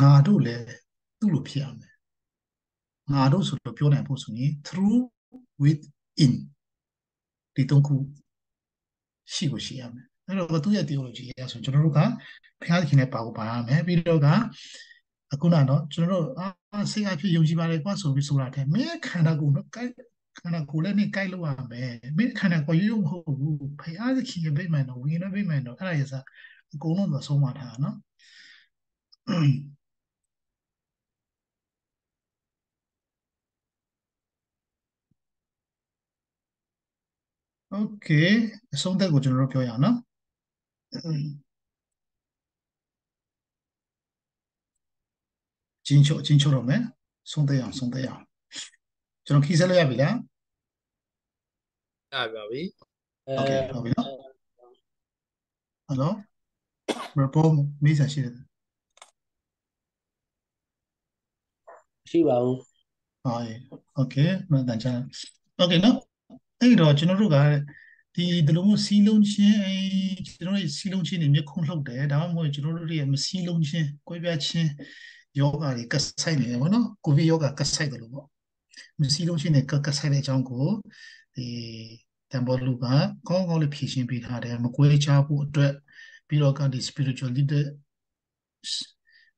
ငါတို့လည်းသူ့လိုဖြစ်ရမယ် ငါတို့ဆိုတော့ပြောနိုင်ဖို့ဆိုရင် through with in ဒီသုံးခုရှိကိုရှိရမယ်အဲ့တော့သူ့ရဲ့ theology ရဆိုကျွန်တော်တို့ကဘုရားသခင်နဲ့ပါဖို့ပါရမယ်ပြီးတော့ကအခုနတော့ကျွန်တော်တို့အာစိတ်အဖြစ်ယုံကြည်ပါတယ်ကွာဆိုပြီးဆိုတာတဲ့မင်းခန္ဓာကိုယ်တော့ကိုက်ခန္ဓာကိုယ်လည်းနေကိုက်လို့ရမယ်မင်းခန္ဓာကိုယ်ရုံမဟုတ်ဘူးဘုရားသခင်ရဲ့ဗိမာန်တော်ဝိညာဉ်ဗိမာန်တော်အဲ့ဒါရစအကုန်လုံးသဆုံးမထားနော် Okay အဆုံးသက်ကိုကျွန်တော်တို့ပြောရအောင်နော်ချင်းချိုချင်းချိုတော့မယ်ဆုံးသက်အောင်ဆုံးသက်အောင်ကျွန်တော်ခီးဆက်လိုက်ရပြီလားရပါပြီ Okay ဟုတ်ပြီနော် Hello ဘယ်ပေါ်မိစားရှိတယ်ရှိပါဘူးဟုတ် Okay မတန်ချာ Okay နော် အဲ့တော့ကျွန်တော်တို့ကဒီဒီလိုမျိုးစီးလုံးချင်းအဲကျွန်တော်တို့စီးလုံးချင်းတွေမျက်ခုံးလှုပ်တယ်ဒါမှမဟုတ်ကျွန်တော်တို့ရဲ့မစီးလုံးချင်းကွဲပြားချင်းယောဂါတွေကတ်ဆိုင်နေတယ်ဗောနော်ကိုဗစ်ယောဂါကတ်ဆိုင်တယ်လို့ပေါ့မစီးလုံးချင်းတွေကတ်ဆိုင်တဲ့အကြောင်းကိုဒီတန်ဘောလူကကောင်းကောင်းလေးဖြည့်ရှင်းပေးထားတယ်မကွဲခြားဖို့အတွက်ပြီးတော့ကဒီ spiritual leader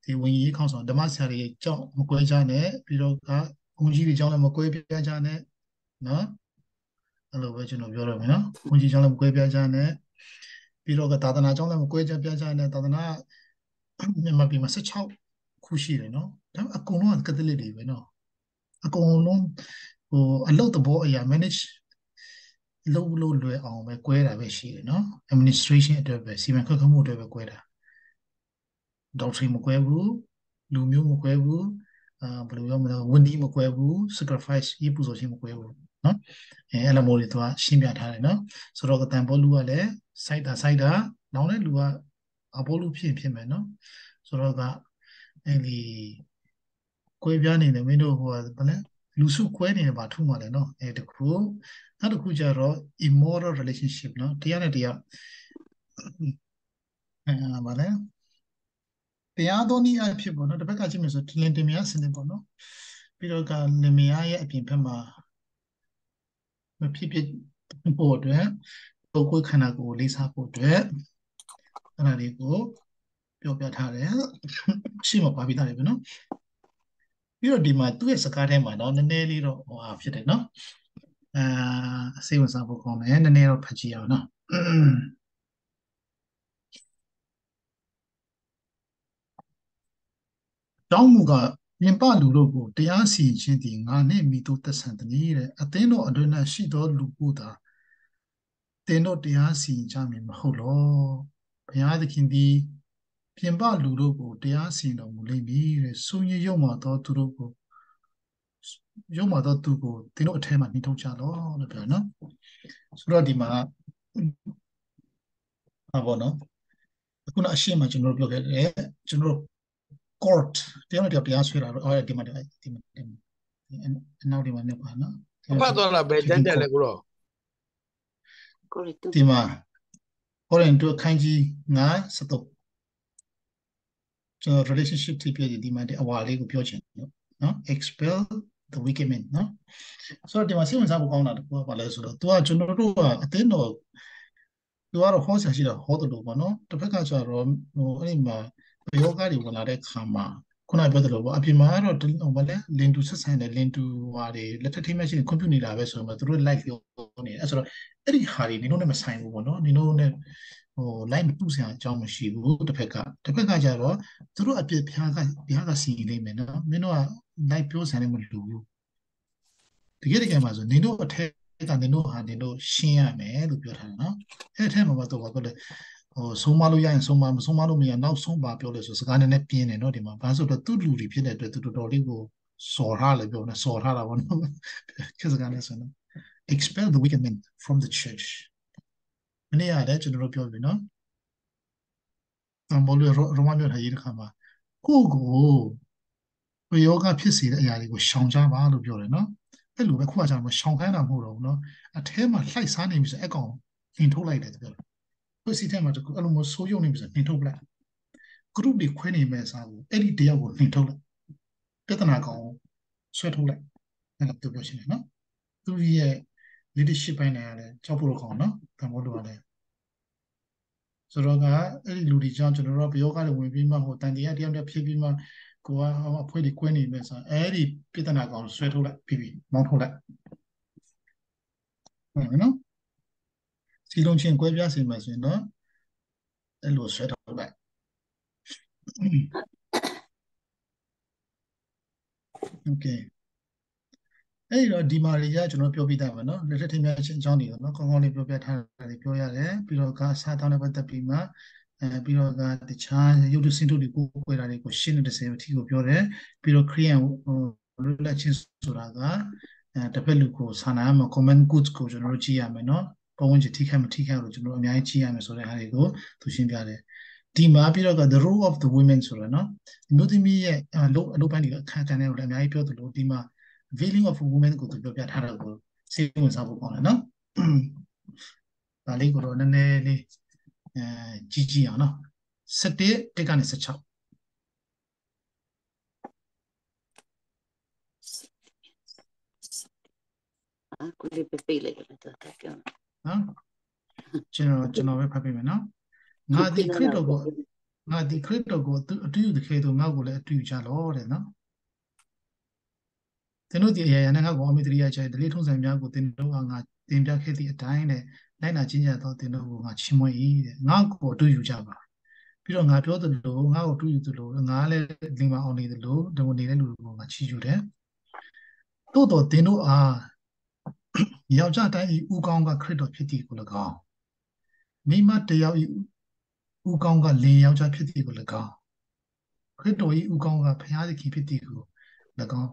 ဒီဝင်ကြီးခေါင်းဆောင်ဓမ္မဆရာတွေအကြောင်းမကွဲခြားနဲ့ပြီးတော့ကဘုန်းကြီးတွေအကြောင်းလည်းမကွဲပြားခြားနဲ့နော် အဲ့လိုပဲကျွန်တော်ပြောရမယ်နော်ဘုန်းကြီးအကြောင်းလည်းမကွဲပြားခြားနဲ့ပြီးတော့ကသာသနာအကြောင်းလည်းမကွဲပြားခြားနဲ့သာသနာမြန်မာပြည်မှာ16ခုရှိတယ်နော်ဒါပေမဲ့အကုန်လုံးကကက်သလစ်တွေပဲနော်အကုန်လုံးဟိုအလုပ်တဘောအရာ manage လုပ်လို့လွယ်အောင်ပဲကွဲတာပဲရှိတယ်နော် administration အတွက်ပဲစီမံခန့်ခွဲမှုအတွက်ပဲကွဲတာ doctrine မကွဲဘူးလူမျိုးမကွဲဘူးအာဘယ်လိုပြောမလဲဝန်ဒီမကွဲဘူး sacrifice ရေးပူဇော်ခြင်းမကွဲဘူး နော်အဲအဲ့လိုမျိုးတွေသူကရှင်းပြထားတယ်နော်ဆိုတော့ကတန်ဘောလူကလည်းစိုက်တာစိုက်တာနောင်တဲ့လူကအဘောလူဖြစ်ဖြစ်မယ်နော်ဆိုတော့ကအဲ့ဒီကွဲပြားနေတယ်မင်းတို့ဟိုကလည်းလူစုကွဲနေတယ်ပါထုမှလည်းနော်အဲတခုနောက်တစ်ခုကျတော့ immoral relationship နော်တရားနဲ့တရားအဲဗာလဲတရားတော်နည်းအဖြစ်ပေါ့နော်တစ်ဘက်ကကြည့်မယ်ဆိုတင်လင်တင်မြစနစ်ပေါ့နော်ပြီးတော့ကလင်မယားရဲ့အပြင်ဘက်မှာ မဖြစ်ဖြစ်ဖို့အတွက်ပုဂ္ဂိုလ်ခန္ဓာကိုယ်လေးစားဖို့အတွက်အဲ့ဒါတွေကိုပြောပြထားတယ်ရှေ့မှာပါပြီးသားတယ်ဗျနော်ပြီးတော့ဒီမှာသူ့ရဲ့စကားထဲမှာတော့နည်းနည်းလေးတော့ဟောဖြစ်တယ်နော်အာစိတ်ဝင်စားဖို့ကောင်းတယ်နည်းနည်းတော့ဖတ်ကြည့်အောင်နော်တောင်းမှုက ပြင်ပလူတို့ကိုတရားစီရင်ခြင်းသည်ငါနှင့်မိတို့သက်ဆန်သည်တဲ့အသင်းတော်အတွင်း၌ရှိသောလူကိုသာတင်တို့တရားစီရင်ကြမည်မဟုတ်လောဘုရားသခင်သည်ပြင်ပလူတို့ကိုတရားစီရင်တော်မူလိမ့်မည်တဲ့ဆုညရုံမှသောသူတို့ကိုရုံမှသောသူကိုတင်တို့အထဲမှာနှိထုတ်ကြလောလို့ပြောနော်ဆိုတော့ဒီမှာဟာဘောနော်အခုနအရှိမကျွန်တော်ပြောခဲ့တယ်ကျွန်တော် court တရားနဲ့တရားဆွဲတာတော့အော်ဒီမှာဒီမှာဒီမှာနောက်ဒီမှာနေပါနော်ဖတ်တော့လားဘယ်ကျမ်းကျက်လဲကိုတော့ကိုရီတူဒီမှာ Korean တို့ခန်းကြီး9 73ကျွန်တော် relationship ထိပြည့်ဒီမှာဒီအဝါလေးကိုပြောချင်တယ်နော် expel the wicked man နော်ဆိုတော့ဒီမှာစိတ်ဝင်စားဖို့ကောင်းတာတခုကဘာလဲဆိုတော့ तू ကကျွန်တော်တို့ကအသင်းတော် तू ကတော့ဟောဆရာရှိတာဟောတယ်လို့ပေါ့နော်တစ်ဖက်ကကျတော့ဟိုအဲ့ဒီမှာ ယောဂတွေဝင်လာတဲ့ခါမှာခုနပြောသလိုပေါ့အပြင်မှာကတော့ဟိုဘာလဲလင်တူဆက်ဆံတယ်လင်တူဟာတွေလက်ထက်ထိမှရှိနေကွန်ပျူတာပဲဆိုတော့သူတို့ live ပြောနေအဲ့ဆိုတော့အဲ့ဒီဟာတွေနင်တို့နဲ့မဆိုင်ဘူးပေါ့နော်နင်တို့နဲ့ဟို live မတူဆရာအကြောင်းမရှိဘူးတစ်ဖက်ကတစ်ဖက်ကကျတော့သူတို့အပြစ်ဖျားကဖျားကစီနေလိမ့်မယ်နော်မင်းတို့က live ပြောဆန်နေမလို့ဘူးတကယ်တကယ်မှာဆိုနင်တို့အထက်ကနင်တို့ဟာနင်တို့ရှင်းရမယ်လို့ပြောထားတယ်နော်အဲ့အထက်မှာတော့ဘာပြောလဲ ဟိုဆုံးမလို့ရရင်ဆုံးမမဆုံးမလို့မရနောက်ဆုံးပါပြောလဲဆိုစကားနည်းနည်းပြင်းတယ်နော်ဒီမှာဘာလို့ဆိုတော့သူ့လူတွေဖြစ်တဲ့အတွက်သူတော်တော်လေးကိုစော်ထားလည်းပြောနေစော်ထားတာပေါ့နော်ခေတ်စကားနဲ့ဆိုတော့ expel the wicked men from the church မနေ့ရတယ်ကျွန်တော်တို့ပြောပြီနော်အမ်ဘောလူရောမမျိုးထားရေးတဲ့ခါမှာကိုကိုဘယောဂဖြစ်စေတဲ့အရာတွေကိုရှောင်ကြပါလို့ပြောတယ်နော်အဲ့လိုပဲခုကကြာမှာရှောင်ခိုင်းတာမဟုတ်တော့ဘူးနော်အထဲမှာလှိုက်စားနေပြီဆိုအကောင်လင်ထုတ်လိုက်တယ်ပြောတယ် ကိုစီထဲမှာတကူအဲ့လိုမျိုးဆိုးရုံနေပြီဆိုလင်ထုတ်လိုက် group တွေခွဲနေမဲ့အစားကိုအဲ့ဒီတယောက်ကိုလင်ထုတ်လိုက်ပြဿနာကောင်ဆွဲထုတ်လိုက်အဲ့လိုပြောပြောရှင်းတယ်နော်သူရဲ့ leadership ပိုင်းနဲ့လည်းကြောက်ဖို့ကောင်းနော်တမောလို့ရတယ်ဆိုတော့ကအဲ့ဒီလူတွေကြောင့်ကျွန်တော်တို့ဘယောကလည်းဝင်ပြီးမှဟိုတန်တရားတရားတည်းဖြစ်ပြီးမှကိုကအဖွဲတွေကွင်းနေမယ်ဆိုအဲ့ဒီပြဿနာကောင်ဆွဲထုတ်လိုက်ပြီးပြီးမောင်းထုတ်လိုက်ဟုတ်နော် စီလုံးချင်းကွဲပြားစေမှာဆိုရင်တော့အဲ့လိုဆွဲထုတ်လိုက် Okay အဲ့တော့ဒီမာရီကကျွန်တော်ပြောပြတာပါနော်လက်ထက်ထင်များချင်းအကြောင်းတွေရောနော်ကောင်းကောင်းလေးပြောပြထားတာတွေပြောရတယ်ပြီးတော့ကစားတောင်းတဲ့ပတ်သက်ပြီးမှအဲပြီးတော့ကတခြားရုပ်တုစင်တုတွေကိုကိုယ်တာတွေကိုရှင်းတဲ့30အထိကိုပြောတယ်ပြီးတော့ Korean ဟိုလွတ်လပ်ခြင်းဆိုတာကအဲတစ်ဖက်လူကိုစာနာမှာ comment goods ကိုကျွန်တော်တို့ကြည့်ရမယ်နော် ပုံဝင်ချထိခိုက်မထိခိုက်လို့ကျွန်တော်အများကြီးကြည့်ရမယ်ဆိုတဲ့ဟာတွေကိုသူရှင်းပြတယ်ဒီမှာပြီးတော့က the role of the women ဆိုတော့နော်ဒီမျိုးသမီးရဲ့အလုပ်အလုပ်ပိုင်းတွေအခန်းကဏ္ဍတွေကိုလည်းအများကြီးပြောသလိုဒီမှာ veiling of a woman ကိုသူပြောပြထားတာကိုစိတ်ဝင်စားဖို့ကောင်းတယ်နော်။ဒါလေးကိုတော့နည်းနည်းလေးအဲကြည့်ကြည့်အောင်နော်။17တက်ကနေ16အာကိုရီပဲပြေးလိုက်တယ်တော့တက်ပြော နော်။ကျွန်တော်ကျွန်တော်ပဲဖတ်ပေးမယ်နော်။ငါဒီခရစ်တော်ကိုငါဒီခရစ်တော်ကိုသူအတူတူတခဲသူငါ့ကိုလည်းအတူတူကြလို့တဲ့နော်။သင်တို့ဒီအရာရာနဲ့ငါ့ကိုအမိတရိယချဲဒလေးထုံးစံများကိုသင်တို့ကငါတင်ပြခဲ့သည့်အတိုင်းနဲ့လိုက်နာချင်းကြတော့သင်တို့ကိုငါချီးမွမ်း၏တဲ့ငါ့ကိုအတူယူကြပါပြီးတော့ငါပြောသလိုငါ့ကိုအတူယူသလိုငါလည်းလင်မအောင်နေသလိုဒီလိုနေတဲ့လူတွေကိုငါချီးယူတယ်သို့တော်သင်တို့အား ယောက်ျားတိုင်းဤဥကောင်းကခရစ်တော်ဖြစ်သည်ကို၎င်းမိမတယောက်ဤဥကောင်းကလင်ယောက်ျားဖြစ်သည်ကို၎င်းခရစ်တော်ဤဥကောင်းကဘုရားသခင်ဖြစ်သည်ကို၎င်း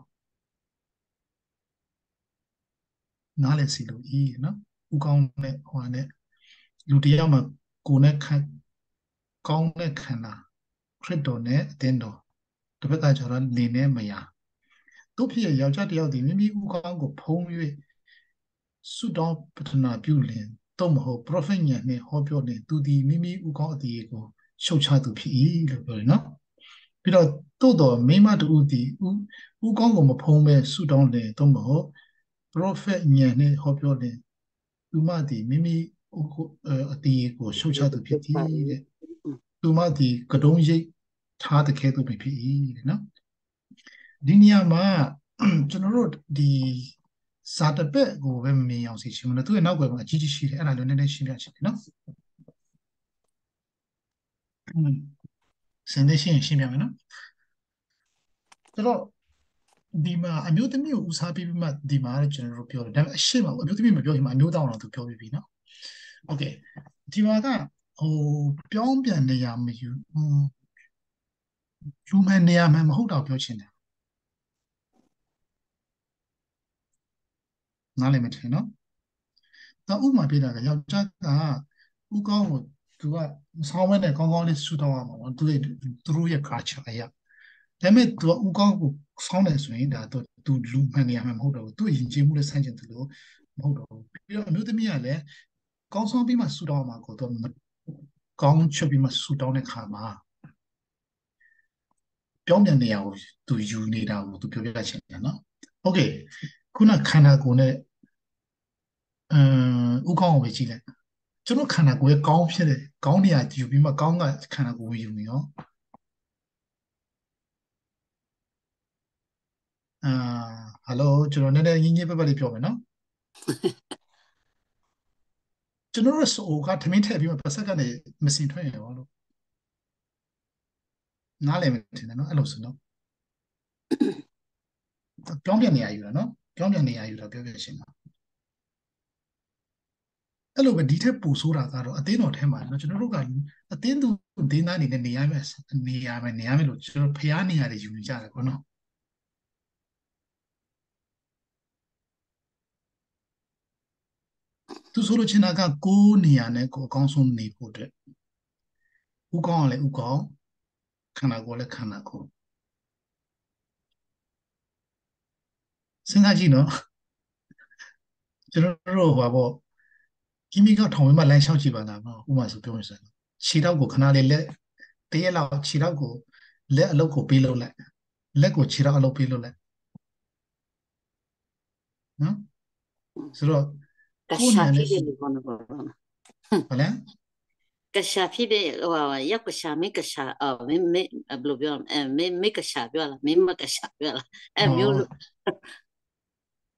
နားလည်စီလို့ဤနော်ဥကောင်းနဲ့ဟိုနဲ့လူတယောက်မှာကိုယ်နဲ့ခံကောင်းတဲ့ခန္ဓာခရစ်တော်နဲ့အသင်းတော်တစ်ဖက်ကကျတော့နေနဲ့မယာတို့ဖြစ်ရဲ့ယောက်ျားတစ်ယောက်ဒီမိမိဥကောင်းကိုဖုံး၍ ဆုတောင်းပတနာပြုလင်တော့မဟုတ် prophet ညံနဲ့ဟောပြောနေသူဒီမိမိဥကောင်းအတီကိုရှုတ်ချသူဖြစ်၏လို့ပြောတယ်နော်ပြီးတော့တိုးတော်မိမတူဒီဥဥကောင်းကိုမဖုံးပဲဆုတောင်းတယ်တော့မဟုတ် prophet ညံနဲ့ဟောပြောနေသူမဒီမိမိဥအတီကိုရှုတ်ချသူဖြစ်သည်တဲ့သူမဒီကတုံးရိတ်ထားတဲ့ခဲသူဖြစ်၏တဲ့နော်ဒီနေရာမှာကျွန်တော်တို့ဒီ စာတပက်ကိုပဲမမြင်အောင်စီရှင်မလို့သူရဲ့နောက်ွယ်မှာအကြီးကြီးရှိတယ်အဲ့ဒါလည်းနည်းနည်းရှင်းပြချင်တယ်နော်စင်သေးရှင်းရှင်းပြမယ်နော်ဆိုတော့ဒီမှာအမျိုးသမီးကိုဦးစားပေးပြီးမှဒီမှာကျွန်တော်တို့ပြောတယ်ဒါပေမဲ့အရှိမအမျိုးသမီးမပြောရင်မှအမျိုးသားအောင်သူပြောပြီးပြီနော်โอเคဒီမှာကဟိုပြောင်းပြန်နေရမယူယူမနေရမှမဟုတ်တော့ပြောချင်တယ် နားလည်မထင်နော်။တော့ဥပမာပြတာကယောက်ျားကဥကောင်းကိုသူကဆောင်းဝဲနဲ့ကောင်းကောင်းလေးဆူတောင်းရမှာပေါ့။သူရဲ့သူတို့ရဲ့ culture အရာ။ဒါပေမဲ့သူကဥကောင်းကိုဆောင်းတယ်ဆိုရင်ဒါတော့သူလူမှန်နေရမှာမဟုတ်တော့ဘူး။သူ့ယဉ်ကျေးမှုနဲ့ဆန့်ကျင်တယ်လို့မဟုတ်တော့ဘူး။ပြီးတော့အမျိုးသမီးကလည်းကောင်းဆောင်ပြီးမှဆူတောင်းမှာကိုတော့ကောင်းချက်ပြီးမှဆူတောင်းတဲ့ခါမှာပြောင်းပြန်နေရကိုသူယူနေတာကိုသူပြောပြချင်တယ်နော်။ Okay ခုနခန္ဓာကိုယ်နဲ့ အမ်ဥကောင်းကိုပဲကြည့်လိုက်ကျွန်တော်ခန္ဓာကိုယ်ရဲ့ကောင်းဖြစ်တဲ့ကောင်းနေရာယူပြီးမှကောင်းကခန္ဓာကိုယ်ကိုယူနေရောအာဟယ်လိုကျွန်တော်နည်းနည်းရင်းရင်းပပလေးပြောမယ်နော်ကျွန်တော်ရဲ့ဆိုကထမင်းထည့်ပြီးမှပတ်ဆက်ကနေမစင်ထွက်ရရောလို့နားလည်မထင်တယ်နော်အဲ့လိုဆိုတော့ပြောင်းပြန်နေရယူတာနော်ပြောင်းပြန်နေရယူတာပြောပြရှင်တာ အဲ့လိုပဲဒီထက်ပိုဆိုးတာကတော့အသင်းတော်ထဲမှာနော်ကျွန်တော်တို့ကအသင်းသူဒင်းသားအနေနဲ့နေရမယ်နေရမယ်နေရမယ်လို့ကျွန်တော်ဖျားနေရတယ်ယူနေကြတယ်ပေါ့နော်သူဆိုလို့ချင်တာကကိုးနေရာနဲ့ကိုအကောင်းဆုံးနေဖို့အတွက်ဥကောင်းကလည်းဥကောင်းခန္ဓာကိုယ်လည်းခန္ဓာကိုယ်စဉ်းစားကြည့်နော်ကျွန်တော်တို့ဟောပေါ့ ကိမိကထောင်ဝင်းမှာလမ်းလျှောက်ကြည့်ပါလားနော်ဥပမာဆိုပြောရင်ဆိုခြေထောက်ကိုခဏလေးလက်တရက်လောက်ခြေထောက်ကိုလက်အလုပ်ကိုပေးလို့လိုက်လက်ကိုခြေထောက်အလုပ်ပေးလို့လိုက်နော်ဆိုတော့ကရှာဖြစ်တယ်ဘောနော်ဘောနော်ဘာလဲကရှာဖြစ်တယ်ဟိုရောက်ကရှာမေကရှာအော်မေမေဘယ်လိုပြောအဲမေမေကရှာပြောလားမေမကရှာပြောလားအဲမျိုးလို့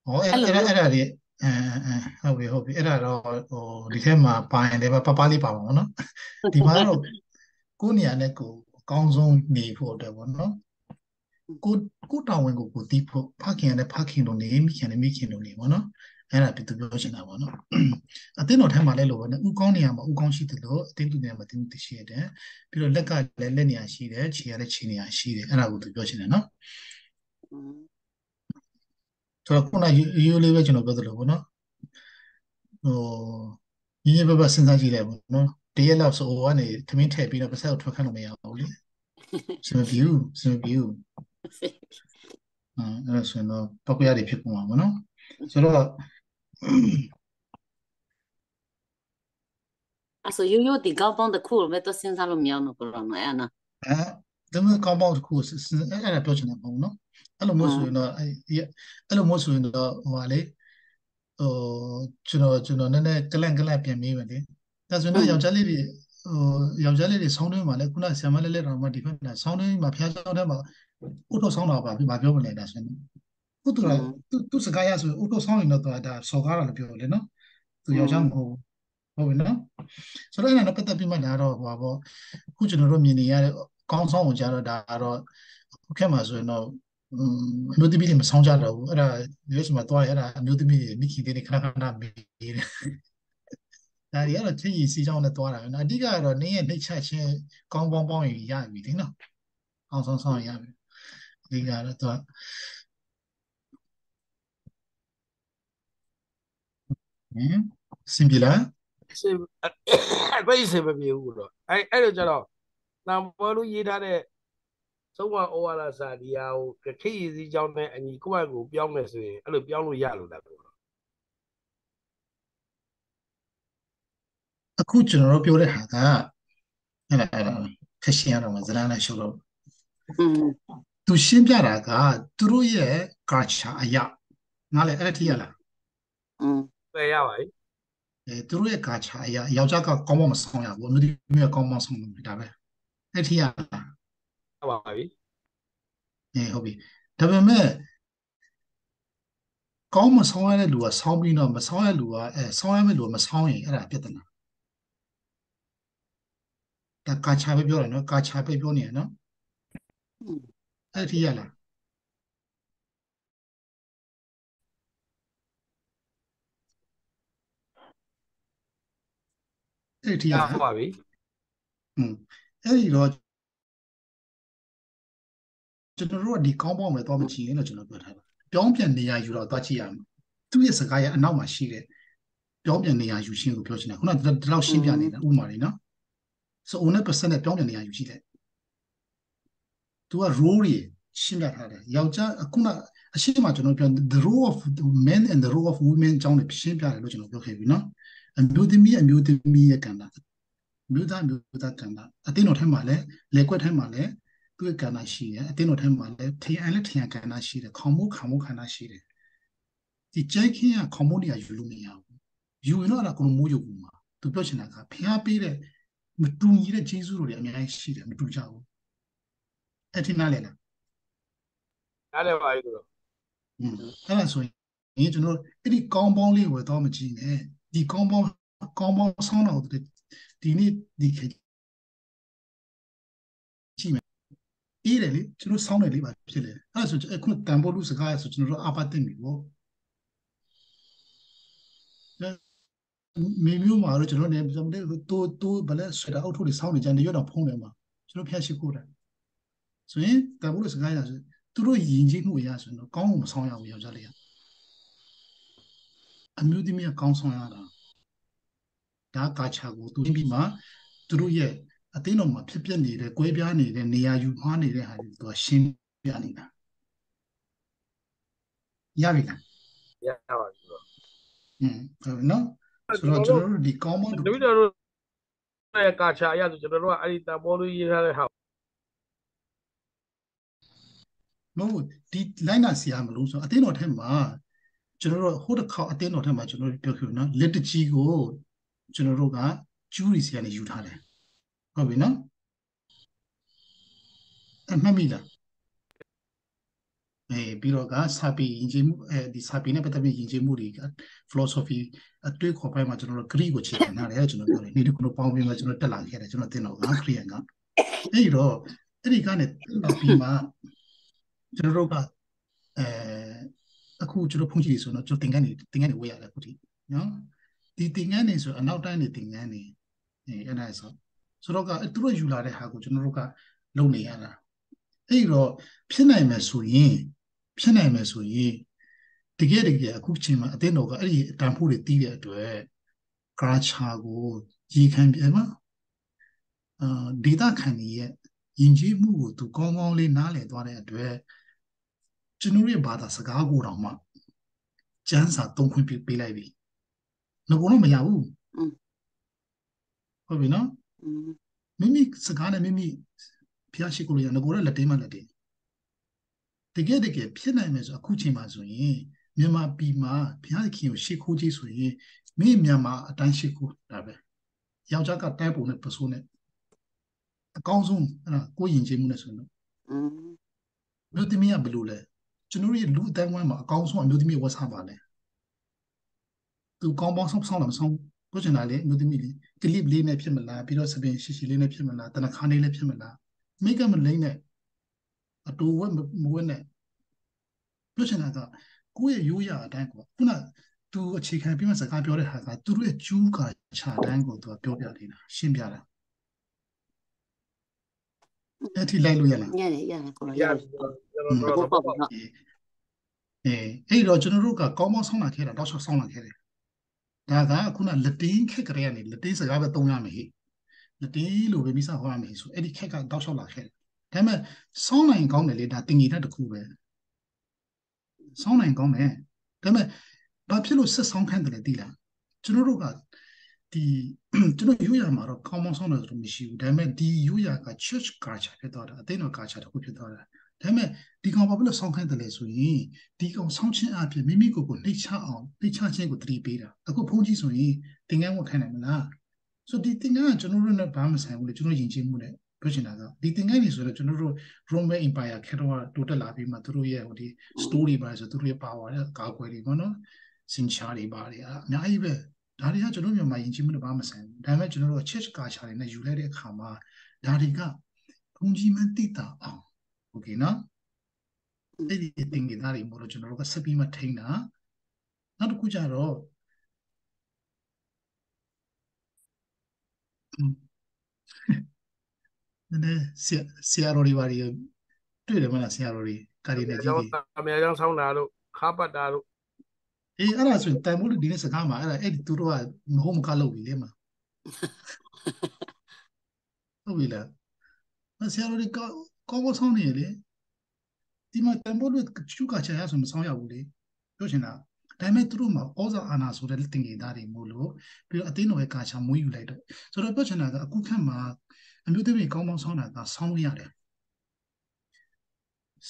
ဟောအဲ့အဲ့အဲ့ဒါလေး အဲဟုတ်ပြီဟုတ်ပြီအဲ့ဒါတော့ဟိုဒီထဲမှာပါရင်လည်းပပလေးပါပါဘောနော်ဒီမှာတော့ကိုနေရာနဲ့ကိုအကောင်းဆုံးနေဖို့အတွက်ပေါ့နော်ကိုကိုတောင်းဝင်ကိုကိုတီးဖို့ဖခင်နဲ့ဖခင်တို့နေမိခင်နဲ့မိခင်တို့နေပေါ့နော်အဲ့ဒါပြသူပြောချင်တာပေါ့နော်အတင်းတော်ထဲမှာလည်းလို့ပဲနော်ဥကောင်းနေရာမှာဥကောင်းရှိတယ်လို့အတင်းသူနေရာမှာတင်းသူရှိရတယ်ပြီးတော့လက်ကလည်းလက်နေရာရှိတယ်ခြေကလည်းခြေနေရာရှိတယ်အဲ့ဒါကိုသူပြောချင်တယ်နော် ဆိုတော့ခုနရိုးလေးပဲကျွန်တော်ပြောသလိုပေါ့နော်ဟိုညီညီဘဘစဉ်းစားကြည့်လိုက်ပေါ့နော်တရက်လောက်ဆိုဟိုကနေသမင်းထည့်ပြီးတော့ပတ်ဆက်ကိုထွက်ခန့်လို့မရဘူးလေစမပြူစမပြူအဲအဲ့ဒါဆိုရင်တော့ပောက်ရတွေဖြစ်ပုံမှာပေါ့နော်ဆိုတော့အဲ့ဆိုရိုးရိုးဒီကောင်းပေါင်းတစ်ခုလို့ပဲတော့စဉ်းစားလို့မရအောင်တော့နော်အဲ့နော်အဲဒါမှကောင်းပေါင်းတစ်ခုအဲ့အဲ့ဒါပြောချင်တာမဟုတ်ဘူးနော် အဲ့လိုမျိုးဆိုရင်တော့အဲ့အဲ့လိုမျိုးဆိုရင်တော့ဟိုပါလေဟိုကျွန်တော်ကျွန်တော်နည်းနည်းကလန့်ကလန့်ပြန်မေးမယ်လေဒါဆိုရင်တော့ယောက်ျားလေးတွေဟိုယောက်ျားလေးတွေဆောင်းတွင်းမှာလည်းခုနဆရာမလေးလေးတော်မှဒီဘက်မှာဆောင်းတွင်းမှာဖျားဆောင်းထဲမှာဥတော်ဆောင်းတာပါပြမပြောမလဲဒါဆိုရင်ဥတော်သူသူစကားရဆိုဥတော်ဆောင်းရင်တော့ဒါစော်ကားတာလို့ပြောလေနော်သူယောက်ျားမဟုတ်ဟုတ်ပြီနော်ဆိုတော့အဲ့ဒါတော့ပတ်သက်ပြီးမှဒါတော့ဟိုပါပေါ့ခုကျွန်တော်တို့မြင်နေရတဲ့ကောင်းဆောင်ကိုကြားတော့ဒါကတော့ခုခက်မှာဆိုရင်တော့ အမျိုးသမီးတွေမဆောင်ကြတော့ဘူးအဲ့ဒါရွေးစမှာသွားရအဲ့ဒါအမျိုးသမီးတွေမိခင်တွေခဏခဏမေးတယ်ဒါတွေကတော့ချင်းကြီးစီချောင်းနဲ့သွားတာပဲနော်အဓိကကတော့နင်းရဲ့နှိတ်ချက်ချင်းကောင်းပေါင်းပေါင်းရရပြီဒီနော်အောင်ဆောင်ဆောင်ရပြီအဓိကတော့သူကဟင်စင်ပြီလားစင်ဘယ်စင်မပြေဘူးလို့အဲ့အဲ့လိုကြတော့တန်ပွဲလို့ရေးထားတဲ့ ဆုံးမဩဝါဒစာဒီဟာကိုခခိရည်စည်းကြောင်းနဲ့အညီကိုယ့်အကိုပြောင်းမယ်ဆိုရင်အဲ့လိုပြောင်းလို့ရလို့လားပြောအခုကျွန်တော်တို့ပြောတဲ့ဟာကဟဲ့လားအဲ့ဒါခရှင်ရတော့မှာဇလန်းနဲ့ရှုပ်တော့သူရှင်းပြတာကသူတို့ရဲ့ culture အရာနားလေအဲ့ဒါထိရလားอืมပဲရပါပြီအဲသူတို့ရဲ့ culture အရာယောက်ျားကကောင်းမွန်မဆောင်ရဘူးအမျိုးသမီးကကောင်းမွန်ဆောင်လို့ဒါပဲအဲ့ထိရလား ပါပြီအေးဟုတ်ပြီဒါပေမဲ့ကောင်းမဆောင်ရတဲ့လူကဆောင်းပြီးတော့မဆောင်ရလူကအဲဆောင်းရမယ့်လူကမဆောင်းရင်အဲ့ဒါပြဿနာဒါကာချာပဲပြောတယ်နော်ကာချာပဲပြောနေရနော်အဲ့ဒီရလားအဲ့ဒီရဟုတ်ပါပြီอืมအဲ့ဒီတော့ ကျွန်တော်တို့ကဒီကောင်းပေါင်းပဲတော့မကြည့်ရင်လို့ကျွန်တော်ပြောထားတာပြောင်းပြန်နေရယူတော့သွားကြည့်ရမယ်သူ့ရဲ့စကားရဲ့အနောက်မှာရှိတဲ့ပြောင်းပြန်နေရယူရှင်းကိုပြောချင်တာခုနကဒီလောက်ရှင်းပြနေတာဥပမာလေးနော်ဆို9%နဲ့ပြောင်းပြန်နေရယူရှိတယ်သူက role တွေရှင်းပြထားတယ်ယောက်ျားခုနအရှိမကျွန်တော်ပြော the role of the men and the role of women အကြောင်းတွေရှင်းပြတယ်လို့ကျွန်တော်ပြောခဲ့ပြီနော်အမျိုးသမီးအမျိုးသမီးရဲ့ကဏ္ဍမြို့သားမြို့သားကဏ္ဍအတင်းတော်ထဲမှာလည်းလေကွက်ထဲမှာလည်း သူ့ရဲ့ကဏ္ဍရှိတယ်အတင်းတော်ထဲမှာလည်းထရန်လည်းထရန်ကဏ္ဍရှိတယ်ခေါမိုးခေါမိုးကဏ္ဍရှိတယ်ဒီကြိုက်ခင်းကခေါမိုးနေရယူလို့မရဘူးယူရင်တော့အဲ့ဒါကိုမိုးယူဘူးမှာသူပြောချင်တာကဖျားပေးတဲ့မတူညီတဲ့ဂျေဇုတွေအများကြီးရှိတယ်မတူကြဘူးအဲ့ဒီနားလေလားနားလည်ပါပြီကိုอืมအဲ့ဒါဆိုရင်ကျွန်တော်တို့အဲ့ဒီကောင်းပေါင်းလေးဝယ်တော့မကြည့်နဲ့ဒီကောင်းပေါင်းကောင်းပေါင်းဆောင်းတော့ဒီနေ့ဒီခေတ်ကြည့်မယ် အေးတယ်လေကျွန်တော်ဆောင်းတယ်လေးပါဖြစ်လေအဲ့ဒါဆိုအခုတန်ဖိုးလူစကားဆိုကျွန်တော်တို့အပတ်တင်ပြီဗောမေမျိုးမှာတော့ကျွန်တော်နေကျွန်တော်တို့တိုးဗလဲဆွဲတာအောက်ထုတ်တွေဆောင်းနေကြတယ်ရွတော့ဖုံးတယ်မှာကျွန်တော်ဖျက်ရှိခိုးတယ်ဆိုရင်တန်ဖိုးလူစကားရဆိုသူတို့ယဉ်ကျေးမှုအရဆိုတော့ကောင်းအောင်မဆောင်ရဘူးယောက်ျားလေးကအမျိုးသမီးကကောင်းဆောင်ရတာဒါကာချာကိုသူပြီးမှသူတို့ရဲ့ အသိတော်မှာဖြစ်ပျက်နေတဲ့ကွဲပြားနေတဲ့နေရာယူမှားနေတဲ့ဟာတွေသူကရှင်းပြနေတာရပြီလားရပါပြီကိုอืมဟုတ်ပြီနော်ဆိုတော့ကျွန်တော်တို့ဒီကောင်းမွန်တပည့်တော်တို့ရဲ့ကာချာအရဆိုကျွန်တော်တို့ကအဲ့ဒီတန်ဖိုးလေးရေးထားတဲ့ဟာမဟုတ်ဒီလိုက်နာစီရမလို့ဆိုတော့အသိတော်ထဲမှာကျွန်တော်တို့ဟိုတစ်ခေါက်အသိတော်ထဲမှာကျွန်တော်တို့ပြောခဲ့နော်လက်တကြီးကိုကျွန်တော်တို့ကကျူးရီစီကနေယူထားတယ် ဟုတ်ပြီနော်အမှတ်မိလားအဲပြီးတော့ကစာပေယဉ်ကျေးမှုအဲဒီစာပေနဲ့ပတ်သက်ပြီးယဉ်ကျေးမှုတွေက philosophy အတွေ့အခေါ်ပိုင်းမှာကျွန်တော်တို့ Greek ကိုခြေခံထားတယ်ကျွန်တော်ပြောတယ်နေ့တစ်ခုလုံးပေါင်းပြီးမှကျွန်တော်တက်လာခဲ့တယ်ကျွန်တော်သင်တော့က Korean ကအဲ့ဒီတော့အဲ့ဒီကနေတက်လာပြီးမှကျွန်တော်တို့ကအဲအခုကျွန်တော်ဖုန်းကြည့်ဆိုတော့ကျွန်တော်သင်္ကန်းနေသင်္ကန်းနေဝေးရတယ်အခုထိနော်ဒီသင်္ကန်းနေဆိုအနောက်တိုင်းနေသင်္ကန်းနေအဲအဲ့ဒါဆို ဆိုတော့ကသူတို့ယူလာတဲ့ဟာကိုကျွန်တော်တို့ကလုပ်နေရတာအဲ့တော့ဖြစ်နိုင်မယ်ဆိုရင်ဖြစ်နိုင်မယ်ဆိုရင်တကယ်တကယ်အခုချိန်မှာအသင်းတော်ကအဲ့ဒီတန်ဖိုးတွေတီးတဲ့အတွက်ဂရာချာကိုရေခံပြန်မှာအာဒေတာခံရဲ့ယဉ်ကျေးမှုကိုသူကောင်းကောင်းလေးနားလည်သွားတဲ့အတွက်ကျွန်တော်ရဲ့ဘာသာစကားကိုတော့မှကျန်းစာသုံးခွင့်ပေးလိုက်ပြီငါကတော့မရဘူးဟုတ်ပြီနော် မိမိစကားနဲ့မိမိဖျားရှိကိုလို့ရငါကတော့လက်တေးမှလက်တေးတကယ်တကယ်ဖြစ်နိုင်မယ်ဆိုအခုချိန်မှာဆိုရင်မြန်မာပြည်မှာဘုရားသခင်ကိုရှေ့ခိုးကြည့်ဆိုရင်မင်းမြန်မာအတိုင်းရှေ့ခိုးတာပဲယောက်ျားကတိုင်းပုံနဲ့ပစိုးနဲ့အကောင်းဆုံးအဲ့ဒါကိုယ်ယဉ်ကျေးမှုနဲ့ဆိုရင်อืมမြို့သမီးကဘယ်လိုလဲကျွန်တော်တို့ရဲ့လူအတိုင်းဝိုင်းမှာအကောင်းဆုံးအမျိုးသမီးဝတ်စားပါလဲသူကောင်းပေါင်းဆောင်ဆောင်လာမဆောင်ပြောချင်တာလေအမျိုးသမီးလေး ကလစ်လေးနဲ့ဖြစ်မလားပြီးတော့စပင်ရှိရှိလေးနဲ့ဖြစ်မလားတနခါလေးနဲ့ဖြစ်မလားမိတ်ကမလိမ့်နဲ့အတူဝက်မဝက်နဲ့ပြောချင်တာကကိုယ့်ရဲ့ရိုးရာအတိုင်းကိုခုနသူအခြေခံပြီးမှစကားပြောတဲ့ဟာကသူတို့ရဲ့ကျူးကခြာတိုင်းကိုသူကပြောပြနေတာရှင်းပြတာအဲ့ဒီလိုက်လို့ရလားရတယ်ရတယ်ကိုရရပြီကျွန်တော်တို့ဟုတ်တော့ပါဘူးနော်အဲအဲ့တော့ကျွန်တော်တို့ကကောင်းမောင်းဆောင်းလာခဲ့တာတောက်လျှောက်ဆောင်းလာခဲ့တယ် ဒါကခုနလက်တင်းခက်ကလေးကနေလက်တင်းစကားပဲသုံးရမယ်ဟိလက်တင်းလို့ပဲမိစားဟောရမယ်ဆိုအဲ့ဒီခက်ကတောက်လျှောက်လာခဲ့တယ်ဒါပေမဲ့စောင်းနိုင်ကောင်းတယ်လေဒါတင်ကြီးတဲ့တစ်ခုပဲစောင်းနိုင်ကောင်းတယ်ဒါပေမဲ့ဘာဖြစ်လို့ဆက်ဆောင်ခံတယ်လဲသိလားကျွန်တော်တို့ကဒီကျွန်တော်ယူရမှာတော့ common ဆောင်တယ်ဆိုလို့မရှိဘူးဒါပေမဲ့ဒီယူရက church culture ဖြစ်သွားတာအသိတော် culture တစ်ခုဖြစ်သွားတာ ဒါပေမဲ့ဒီကောင်ဘာဖြစ်လို့ဆောင်းခိုင်းတယ်လဲဆိုရင်ဒီကောင်ဆောင်းချင်းအဖြစ်မိမိကိုယ်ကိုနှိတ်ချအောင်နှိတ်ချခြင်းကိုတတိပေးတာအခုဘုန်းကြီးဆိုရင်သင်္ကန်းဝတ်ခိုင်းနိုင်မလားဆိုဒီသင်္ကန်းကကျွန်တော်တို့နဲ့ဘာမှဆိုင်ဘူးလေကျွန်တော်ယဉ်ကျေးမှုနဲ့ပြောချင်တာကဒီသင်္ကန်းကြီးဆိုတော့ကျွန်တော်တို့ Roman Empire ခေတ္တကတိုးတက်လာပြီးမှသူတို့ရဲ့ဟိုဒီ story ပါဆိုသူတို့ရဲ့ power နဲ့ကာကွယ်တွေပေါ့နော်စင်ချာတွေပါတယ်အများကြီးပဲဒါတွေကကျွန်တော်မြန်မာယဉ်ကျေးမှုနဲ့ဘာမှဆိုင်ဘူးဒါပေမဲ့ကျွန်တော်တို့ church culture တွေနဲ့ယူလိုက်တဲ့အခါမှာဒါတွေကဘုန်းကြီးမှတိတာအောင် โอเคနော်အဲ့ဒီတင်ကြတာတွေမို့လို့ကျွန်တော်တို့ကစပီးမထိန်းတာနောက်တစ်ခုကျတော့နည်းနည်းဆရာဆရာတော်တွေပါတွေတွေ့တယ်မလားဆရာတော်တွေကာရီနဲ့ကြီး ကျော ကြီး င်းအများကျောင်းဆောင်းတာတို့ခါပတ်တာတို့ အေးအဲ့ဒါဆိုရင်တန်ဖိုးဒီနေ့စကားမှာအဲ့ဒါအဲ့ဒီသူတို့ကမဟုတ်မကလုပ်ပြီလေမှာဟုတ်ပြီလားမဆရာတော်တွေကော ကောကောဆောင်းနေရလေဒီမှာတန်ဖိုးတို့ချူကချာရဆိုမဆောင်းရဘူးလေပြောချင်တာဒါပေမဲ့သူတို့မှာဩဇာအာဏာဆိုတဲ့တင်ကြတာတွေမို့လို့ပြီးတော့အသိတော်ရဲ့ကာချာမွေးယူလိုက်တော့ဆိုတော့ပြောချင်တာကအခုခက်မှာအမျိုးသမီးကောင်းကောင်းဆောင်းတာကဆောင်းလို့ရတယ်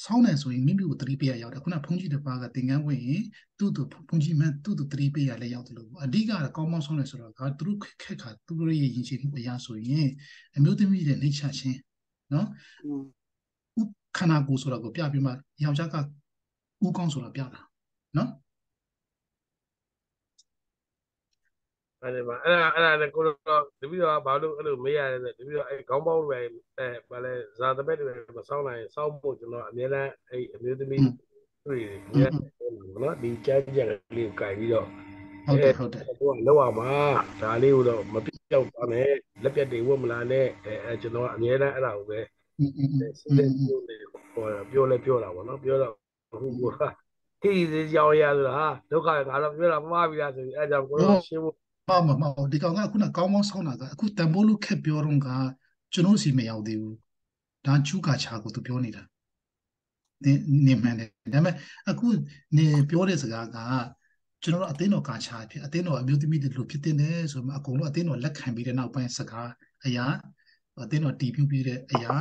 ဆောင်းတယ်ဆိုရင်မိမိကိုသတိပေးရရောက်တယ်ခုနဖုန်းကြီးတစ်ပါးကသင်္ကန်းဝင်ရင်သူ့သူဖုန်းကြီးမှန်သူ့သူသတိပေးရလဲရောက်တယ်လို့အဓိကကောင်းကောင်းဆောင်းတယ်ဆိုတော့ကသူတို့ခက်ခါသူတို့ရဲ့ယဉ်ကျေးမှုအရာဆိုရင်အမျိုးသမီးတွေနှိမ့်ချခြင်းနော်อืมဥ ခန္ဓာကိုယ်ဆိုတာကိုပြပြီးမှယောက်ျားကဦးကောင်းဆိုတာပြတာနော်အဲ့ဒါအဲ့ဒါအဲ့ဒါလည်းကိုတော့တပည့်တော်ကဘာလို့အဲ့လိုမေးရလဲဆိုတပည့်တော်အဲ့ခေါင်းပေါင်းတွေအဲဘာလဲဇာတပက်တွေမစောင်းနိုင်စောင်းဖို့ကျွန်တော်အများအားအဲ့အမျိုးသမီးတွေ့ရတယ်နော်ဒီကြမ်းကြမ်းလေးကိုကြိုက်ပြီးတော့ဟုတ်တယ်ဟုတ်တယ်ဟိုကလောက်အောင်ပါဒါလေးကိုတော့မပြောက်ပါနဲ့လက်ပြတ်တွေဝတ်မလာနဲ့အဲကျွန်တော်အများအားအဲ့ဒါကိုပဲ စစ်တဲ့ပြောနေဟောပြောလဲပြောတာပေါ့နော်ပြောတော့ဟိုကထိစီကြောင်ရဆိုတာဟာဒုက္ခငါတော့ပြောတာမှားပြီလားဆိုပြီးအဲကြောင့်ကိုတော့ရှင်းဖို့မမမဒီကောင်ကခုနကောင်းကောင်းဆောင်းတာကအခုတန်ဖိုးလို့ခက်ပြောတော့ကကျွန်တော်စီမရောက်သေးဘူးဒါချူကာချာကိုသူပြောနေတာနေနေမှန်တယ်ဒါပေမဲ့အခုနေပြောတဲ့စကားကကျွန်တော်တို့အသင်းတော်ကာချာဖြစ်အသင်းတော်အမျိုးသမီးတွေလို့ဖြစ်တင်တယ်ဆိုမှအကုန်လုံးအသင်းတော်လက်ခံပြီးတဲ့နောက်ပိုင်းစကားအရာအသင်းတော်တီးပြပြီးတဲ့အရာ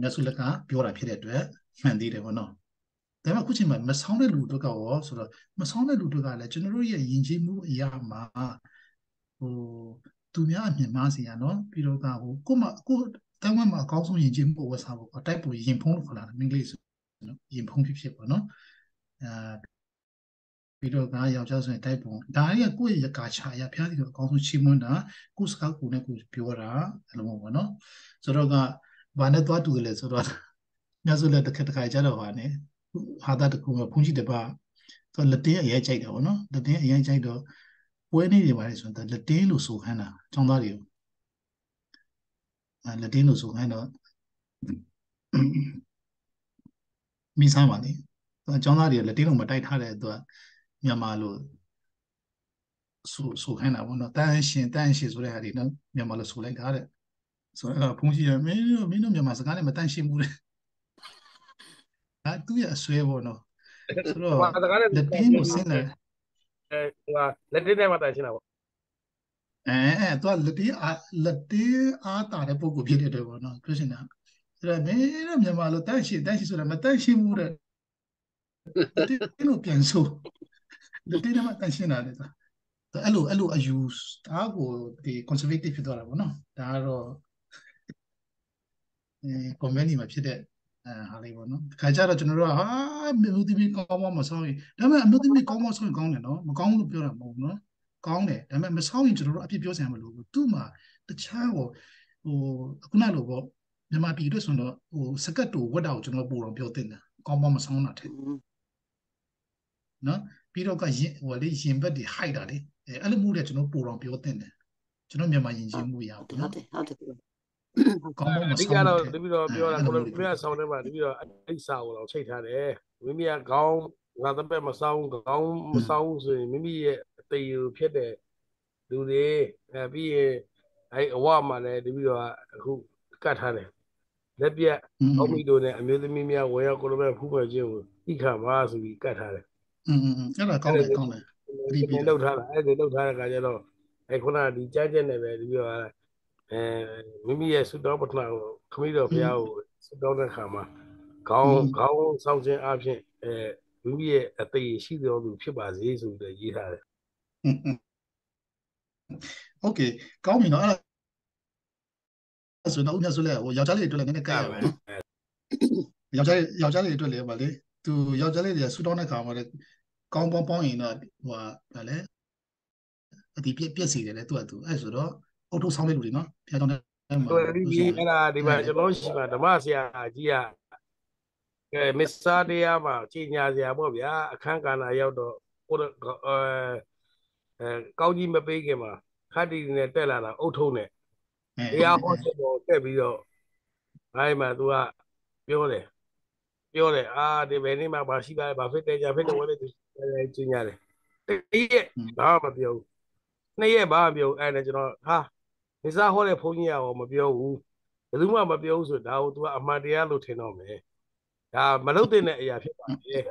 မြတ်စွာဘုရားပြောတာဖြစ်တဲ့အတွက်မှန်သေးတယ်ပေါ့နော်ဒါပေမဲ့အခုချိန်မှာမဆောင်းတဲ့လူတို့ကရောဆိုတော့မဆောင်းတဲ့လူတို့ကလည်းကျွန်တော်တို့ရဲ့ယဉ်ကျေးမှုအရာမှာဟိုသူများအမြင်မှားစီရနော်ပြီးတော့ကဟိုကိုမကိုတန်းဝမ်းမှာအကောင်းဆုံးယဉ်ကျေးမှုဝတ်စားဖို့အတိုက်ပူရင်ဖုံးလို့ခေါ်လာတယ်မင်္ဂလိပ်ဆိုနော်ရင်ဖုံးဖြစ်ဖြစ်ပေါ့နော်အာပြီးတော့ကယောက်ျားဆိုရင်တိုက်ပုံဒါရကကိုယ့်ရဲ့ကာချာရဖျားစီကိုအကောင်းဆုံးချီးမွမ်းတာကိုယ်စကားကိုနဲ့ကိုပြောတာအဲ့လိုပေါ့နော်ဆိုတော့က ဘာနဲ့သွားတူတယ်လဲဆိုတော့ညဆိုလက်တစ်ခါတစ်ခါကြတော့ဟာနဲ့ဟာတာတကူကဖုန်ကြီးတပါသူလက်တင်းအရေးကြိုက်တာပေါ့နော်လက်တင်းအရေးကြိုက်တော့ပွဲနေတွေပါလေဆိုတော့လက်တင်းလို့ဆိုခိုင်းတာចောင်းသားတွေကိုအဲလက်တင်းလို့ဆိုခိုင်းတော့မိစားပါလေသူအចောင်းသားတွေလက်တင်းလို့မတိုက်ထားတဲ့သူကမြန်မာလို့ဆိုဆိုခိုင်းတာပေါ့နော်တန်းရှင်တန်းရှင်ဆိုတဲ့ဟာတွေနော်မြန်မာလို့ဆိုလိုက်တာတဲ့ ဆိုတော့ဖုန်ကြီးကမင်းတို့မင်းတို့မြန်မာစကားနဲ့မတန်းရှင်းဘူးတဲ့အဲသူရဲ့အဆွဲပေါ့နော်ဆိုတော့ဘာတကားလဲလက်တင်းလို့ဆင်းတယ်အဲဟိုလက်တင်းနဲ့မှတိုင်ရှင်းတာပေါ့အဲအဲသူကလက်တေးအားလက်တေးအားတာတဲ့ပုံကိုဖြစ်တဲ့အတွက်ပေါ့နော်ပြောချင်တာဆိုတော့မင်းတို့မြန်မာလိုတန့်ရှင်းတန့်ရှင်းဆိုတာမတန့်ရှင်းဘူးတဲ့လက်တေးလို့ပြန်ဆိုလက်တေးနဲ့မှတန့်ရှင်းတာလေဆိုအဲ့လိုအဲ့လိုအယူဒါကိုဒီ conservative ဖြစ်သွားတာပေါ့နော်ဒါကတော့ အဲ convention မှာဖြစ်တဲ့အဲဟာလေးပေါ့နော်ခါကြတော့ကျွန်တော်တို့ကဟာမြို့သမီးကောင်းကောင်းမဆောင်ရင်ဒါပေမဲ့အမြို့သမီးကောင်းကောင်းဆောင်ရင်ကောင်းတယ်နော်မကောင်းဘူးလို့ပြောတာမဟုတ်ဘူးနော်ကောင်းတယ်ဒါပေမဲ့မဆောင်းရင်ကျွန်တော်တို့အပြစ်ပြောစရာမလိုဘူးသူ့မှာတခြားဟိုဟိုခုနလိုပေါ့မြန်မာပြည်အတွက်ဆိုတော့ဟိုစကတ်တူဝတ်တာကိုကျွန်တော်ပို့တော့ပြောတင်တာကောင်းပေါမဆောင်းတာတဲ့อืมနော်ပြီးတော့ကရင်ဟိုလေရင်ဘက်တွေဟိုက်တာလေအဲအဲ့လိုမျိုးတွေကျွန်တော်ပို့တော့ပြောတင်တယ်ကျွန်တော်မြန်မာရင်ချင်းမှုရပါဟုတ်နော်တယ်ဟုတ်တယ် ကောင်းမဆောင်ကတော့တပီတော့ပြောတာကိုလိုပြရဆောင်တယ်မှာတပီတော့အဲ့စာကိုတော့ချိန်ထားတယ်မိမိကခေါင်းငါတစ်ပက်မဆောင်ခေါင်းမဆောင်ဆိုရင်မိမိရဲ့အသေးကိုဖြစ်တဲ့လူတွေအဲပြီးရင်အဲ့အဝမှာလည်းတပီတော့အခုကတ်ထားတယ်လက်ပြတ်အောက်မီတို့နဲ့အမျိုးသမီးများဝယ်ရောက်ကိုလိုပဲဖူးပွဲခြင်းကိုဤခါပါဆိုပြီးကတ်ထားတယ်อืมအဲ့ဒါကောင်းတယ်ကောင်းတယ်ဒီပြလောက်ထားတာအဲ့ဒီလောက်ထားတဲ့ခါကျတော့အဲ့ခုနကဒီကြားချက်နဲ့ပဲတပီတော့ အဲမိမိရဲ့ဆုတောင်းပတ္ထနာကိုခမည်းတော်ဘုရားကိုဆုတောင်းတဲ့အခါမှာခေါင်းခေါင်းဆောင်းခြင်းအပြင်အဲမိမိရဲ့အသေးရှိတော်သူဖြစ်ပါစေဆိုပြီးရေးထားတယ်။ Okay ကောင်းပြီနော်အဲ့ဒါဆိုတော့ဦးမြတ်ဆိုလဲဟိုယောက်ျားလေးတွေအတွက်လည်းနည်းနည်းကဲရပါမယ်။ယောက်ျားလေးယောက်ျားလေးတွေအတွက်လည်းပါလေသူယောက်ျားလေးတွေကဆူတောင်းတဲ့ခါမှာလည်းကောင်းပေါင်းပေါင်းရင်တော့ဟိုဟာဗာလဲအဒီပြက်ပြက်စီတယ်လေသူကသူအဲ့ဆိုတော့ အုတ်ထုတ်ဆောင်းလေးလူတွေနော်ဖျားကြောင်းတဲ့မှာဟိုဒီဒီအဲ့ဒါဒီမှာကျွန်တော်ရှိမှာဓမ္မဆရာကြီးကအဲမစ္စာတရားမှာကြီးညာဆရာပေါ့ဗျာအခန်းကဏ္ဍရောက်တော့ကိုယ်အဲအဲကောင်းကြီးမပေးခင်မှာခတ္တီနဲ့တက်လာတာအုတ်ထုံးနဲ့တရားဟောချက်ပေါ်တက်ပြီးတော့အဲဒီမှာ तू ကပြောတယ်ပြောတယ်အာဒီဘယ်နေ့မှမရှိပါဘာဖြစ်တယ်ကြာဖြစ်တယ်ဝဲတယ်သူကျင်းရတယ်တရက်ဘာမှမပြောဘူးနှစ်ရက်ဘာမှမပြောဘူးအဲ့ဒါကျွန်တော်ဟာ နေစားဟောတဲ့ဘုန်းကြီးရောမပြောဘူးဘယ်သူမှမပြောဘူးဆိုဒါကို तू ကအမှန်တရားလို့ထင်တော့မယ်ဒါမလုပ်တဲ့အရာဖြစ်ပါတယ်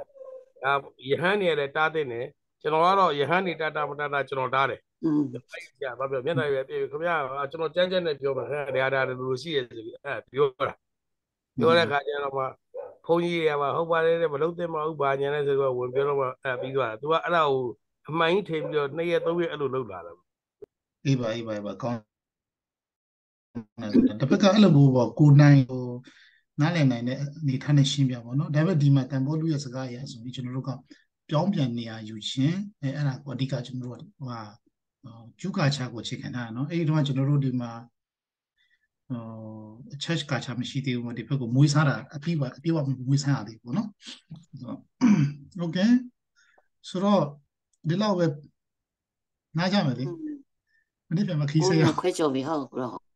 ဒါယဟန်နေရတယ်တားတဲ့နေကျွန်တော်ကတော့ယဟန်နေတာတာမတာတာကျွန်တော်တားတယ် อืม ။ကြာဘာပြောမျက်နှာရွယ်ပြေခင်ဗျာကျွန်တော်ကြမ်းကြမ်းနဲ့ပြောမှာဟဲ့တရားဒါလူရှိရဆိုပြီးအဲပြောတာပြောတဲ့ခါကျတော့မှဘုန်းကြီးတွေကမှဟုတ်ပါတယ်တဲ့မလုံးသိမဟုတ်ပါညာနဲ့ဆိုတော့ဝင်ပြောတော့မှအဲပြီးသွားတာ။ तू ကအဲ့ဒါကိုအမှန်ကြီးထင်ပြီးတော့နှစ်ရက်သုံးရက်အဲ့လိုလုပ်လာတာ အေးပါအေးပါအေးပါကောင်း တယ်တစ်ဖက်ကအဲ့လိုမျိုးပေါ့ကိုနိုင်ဟိုနားလည်နိုင်တဲ့အနေထားနဲ့ရှင်းပြပါတော့ဒါပေမဲ့ဒီမှာတန်ဖိုးလူရဲ့စကားအရဆိုပြီးကျွန်တော်တို့ကပြောင်းပြန်နေရယူခြင်းအဲအဲ့ဒါကိုအဓိကကျွန်တော်တို့ကဟိုဟာကျူကာချာကိုချိန်ခံတာနော်အဲ့ဒီတော့ကျွန်တော်တို့ဒီမှာဟို church ကာချာမရှိသေးဘူးဒီဘက်ကိုမွေးစားတာအပြည့်အပြည့်ဝမွေးစားရသေးဘူးနော် okay ဆိုတော့ဒီလောက်ပဲနားကြမယ်လေอืมမနေ့ပြန်မခီးကိုစေးရယ်ခွဲကြော်ပြီဟုတ်ကိုတော့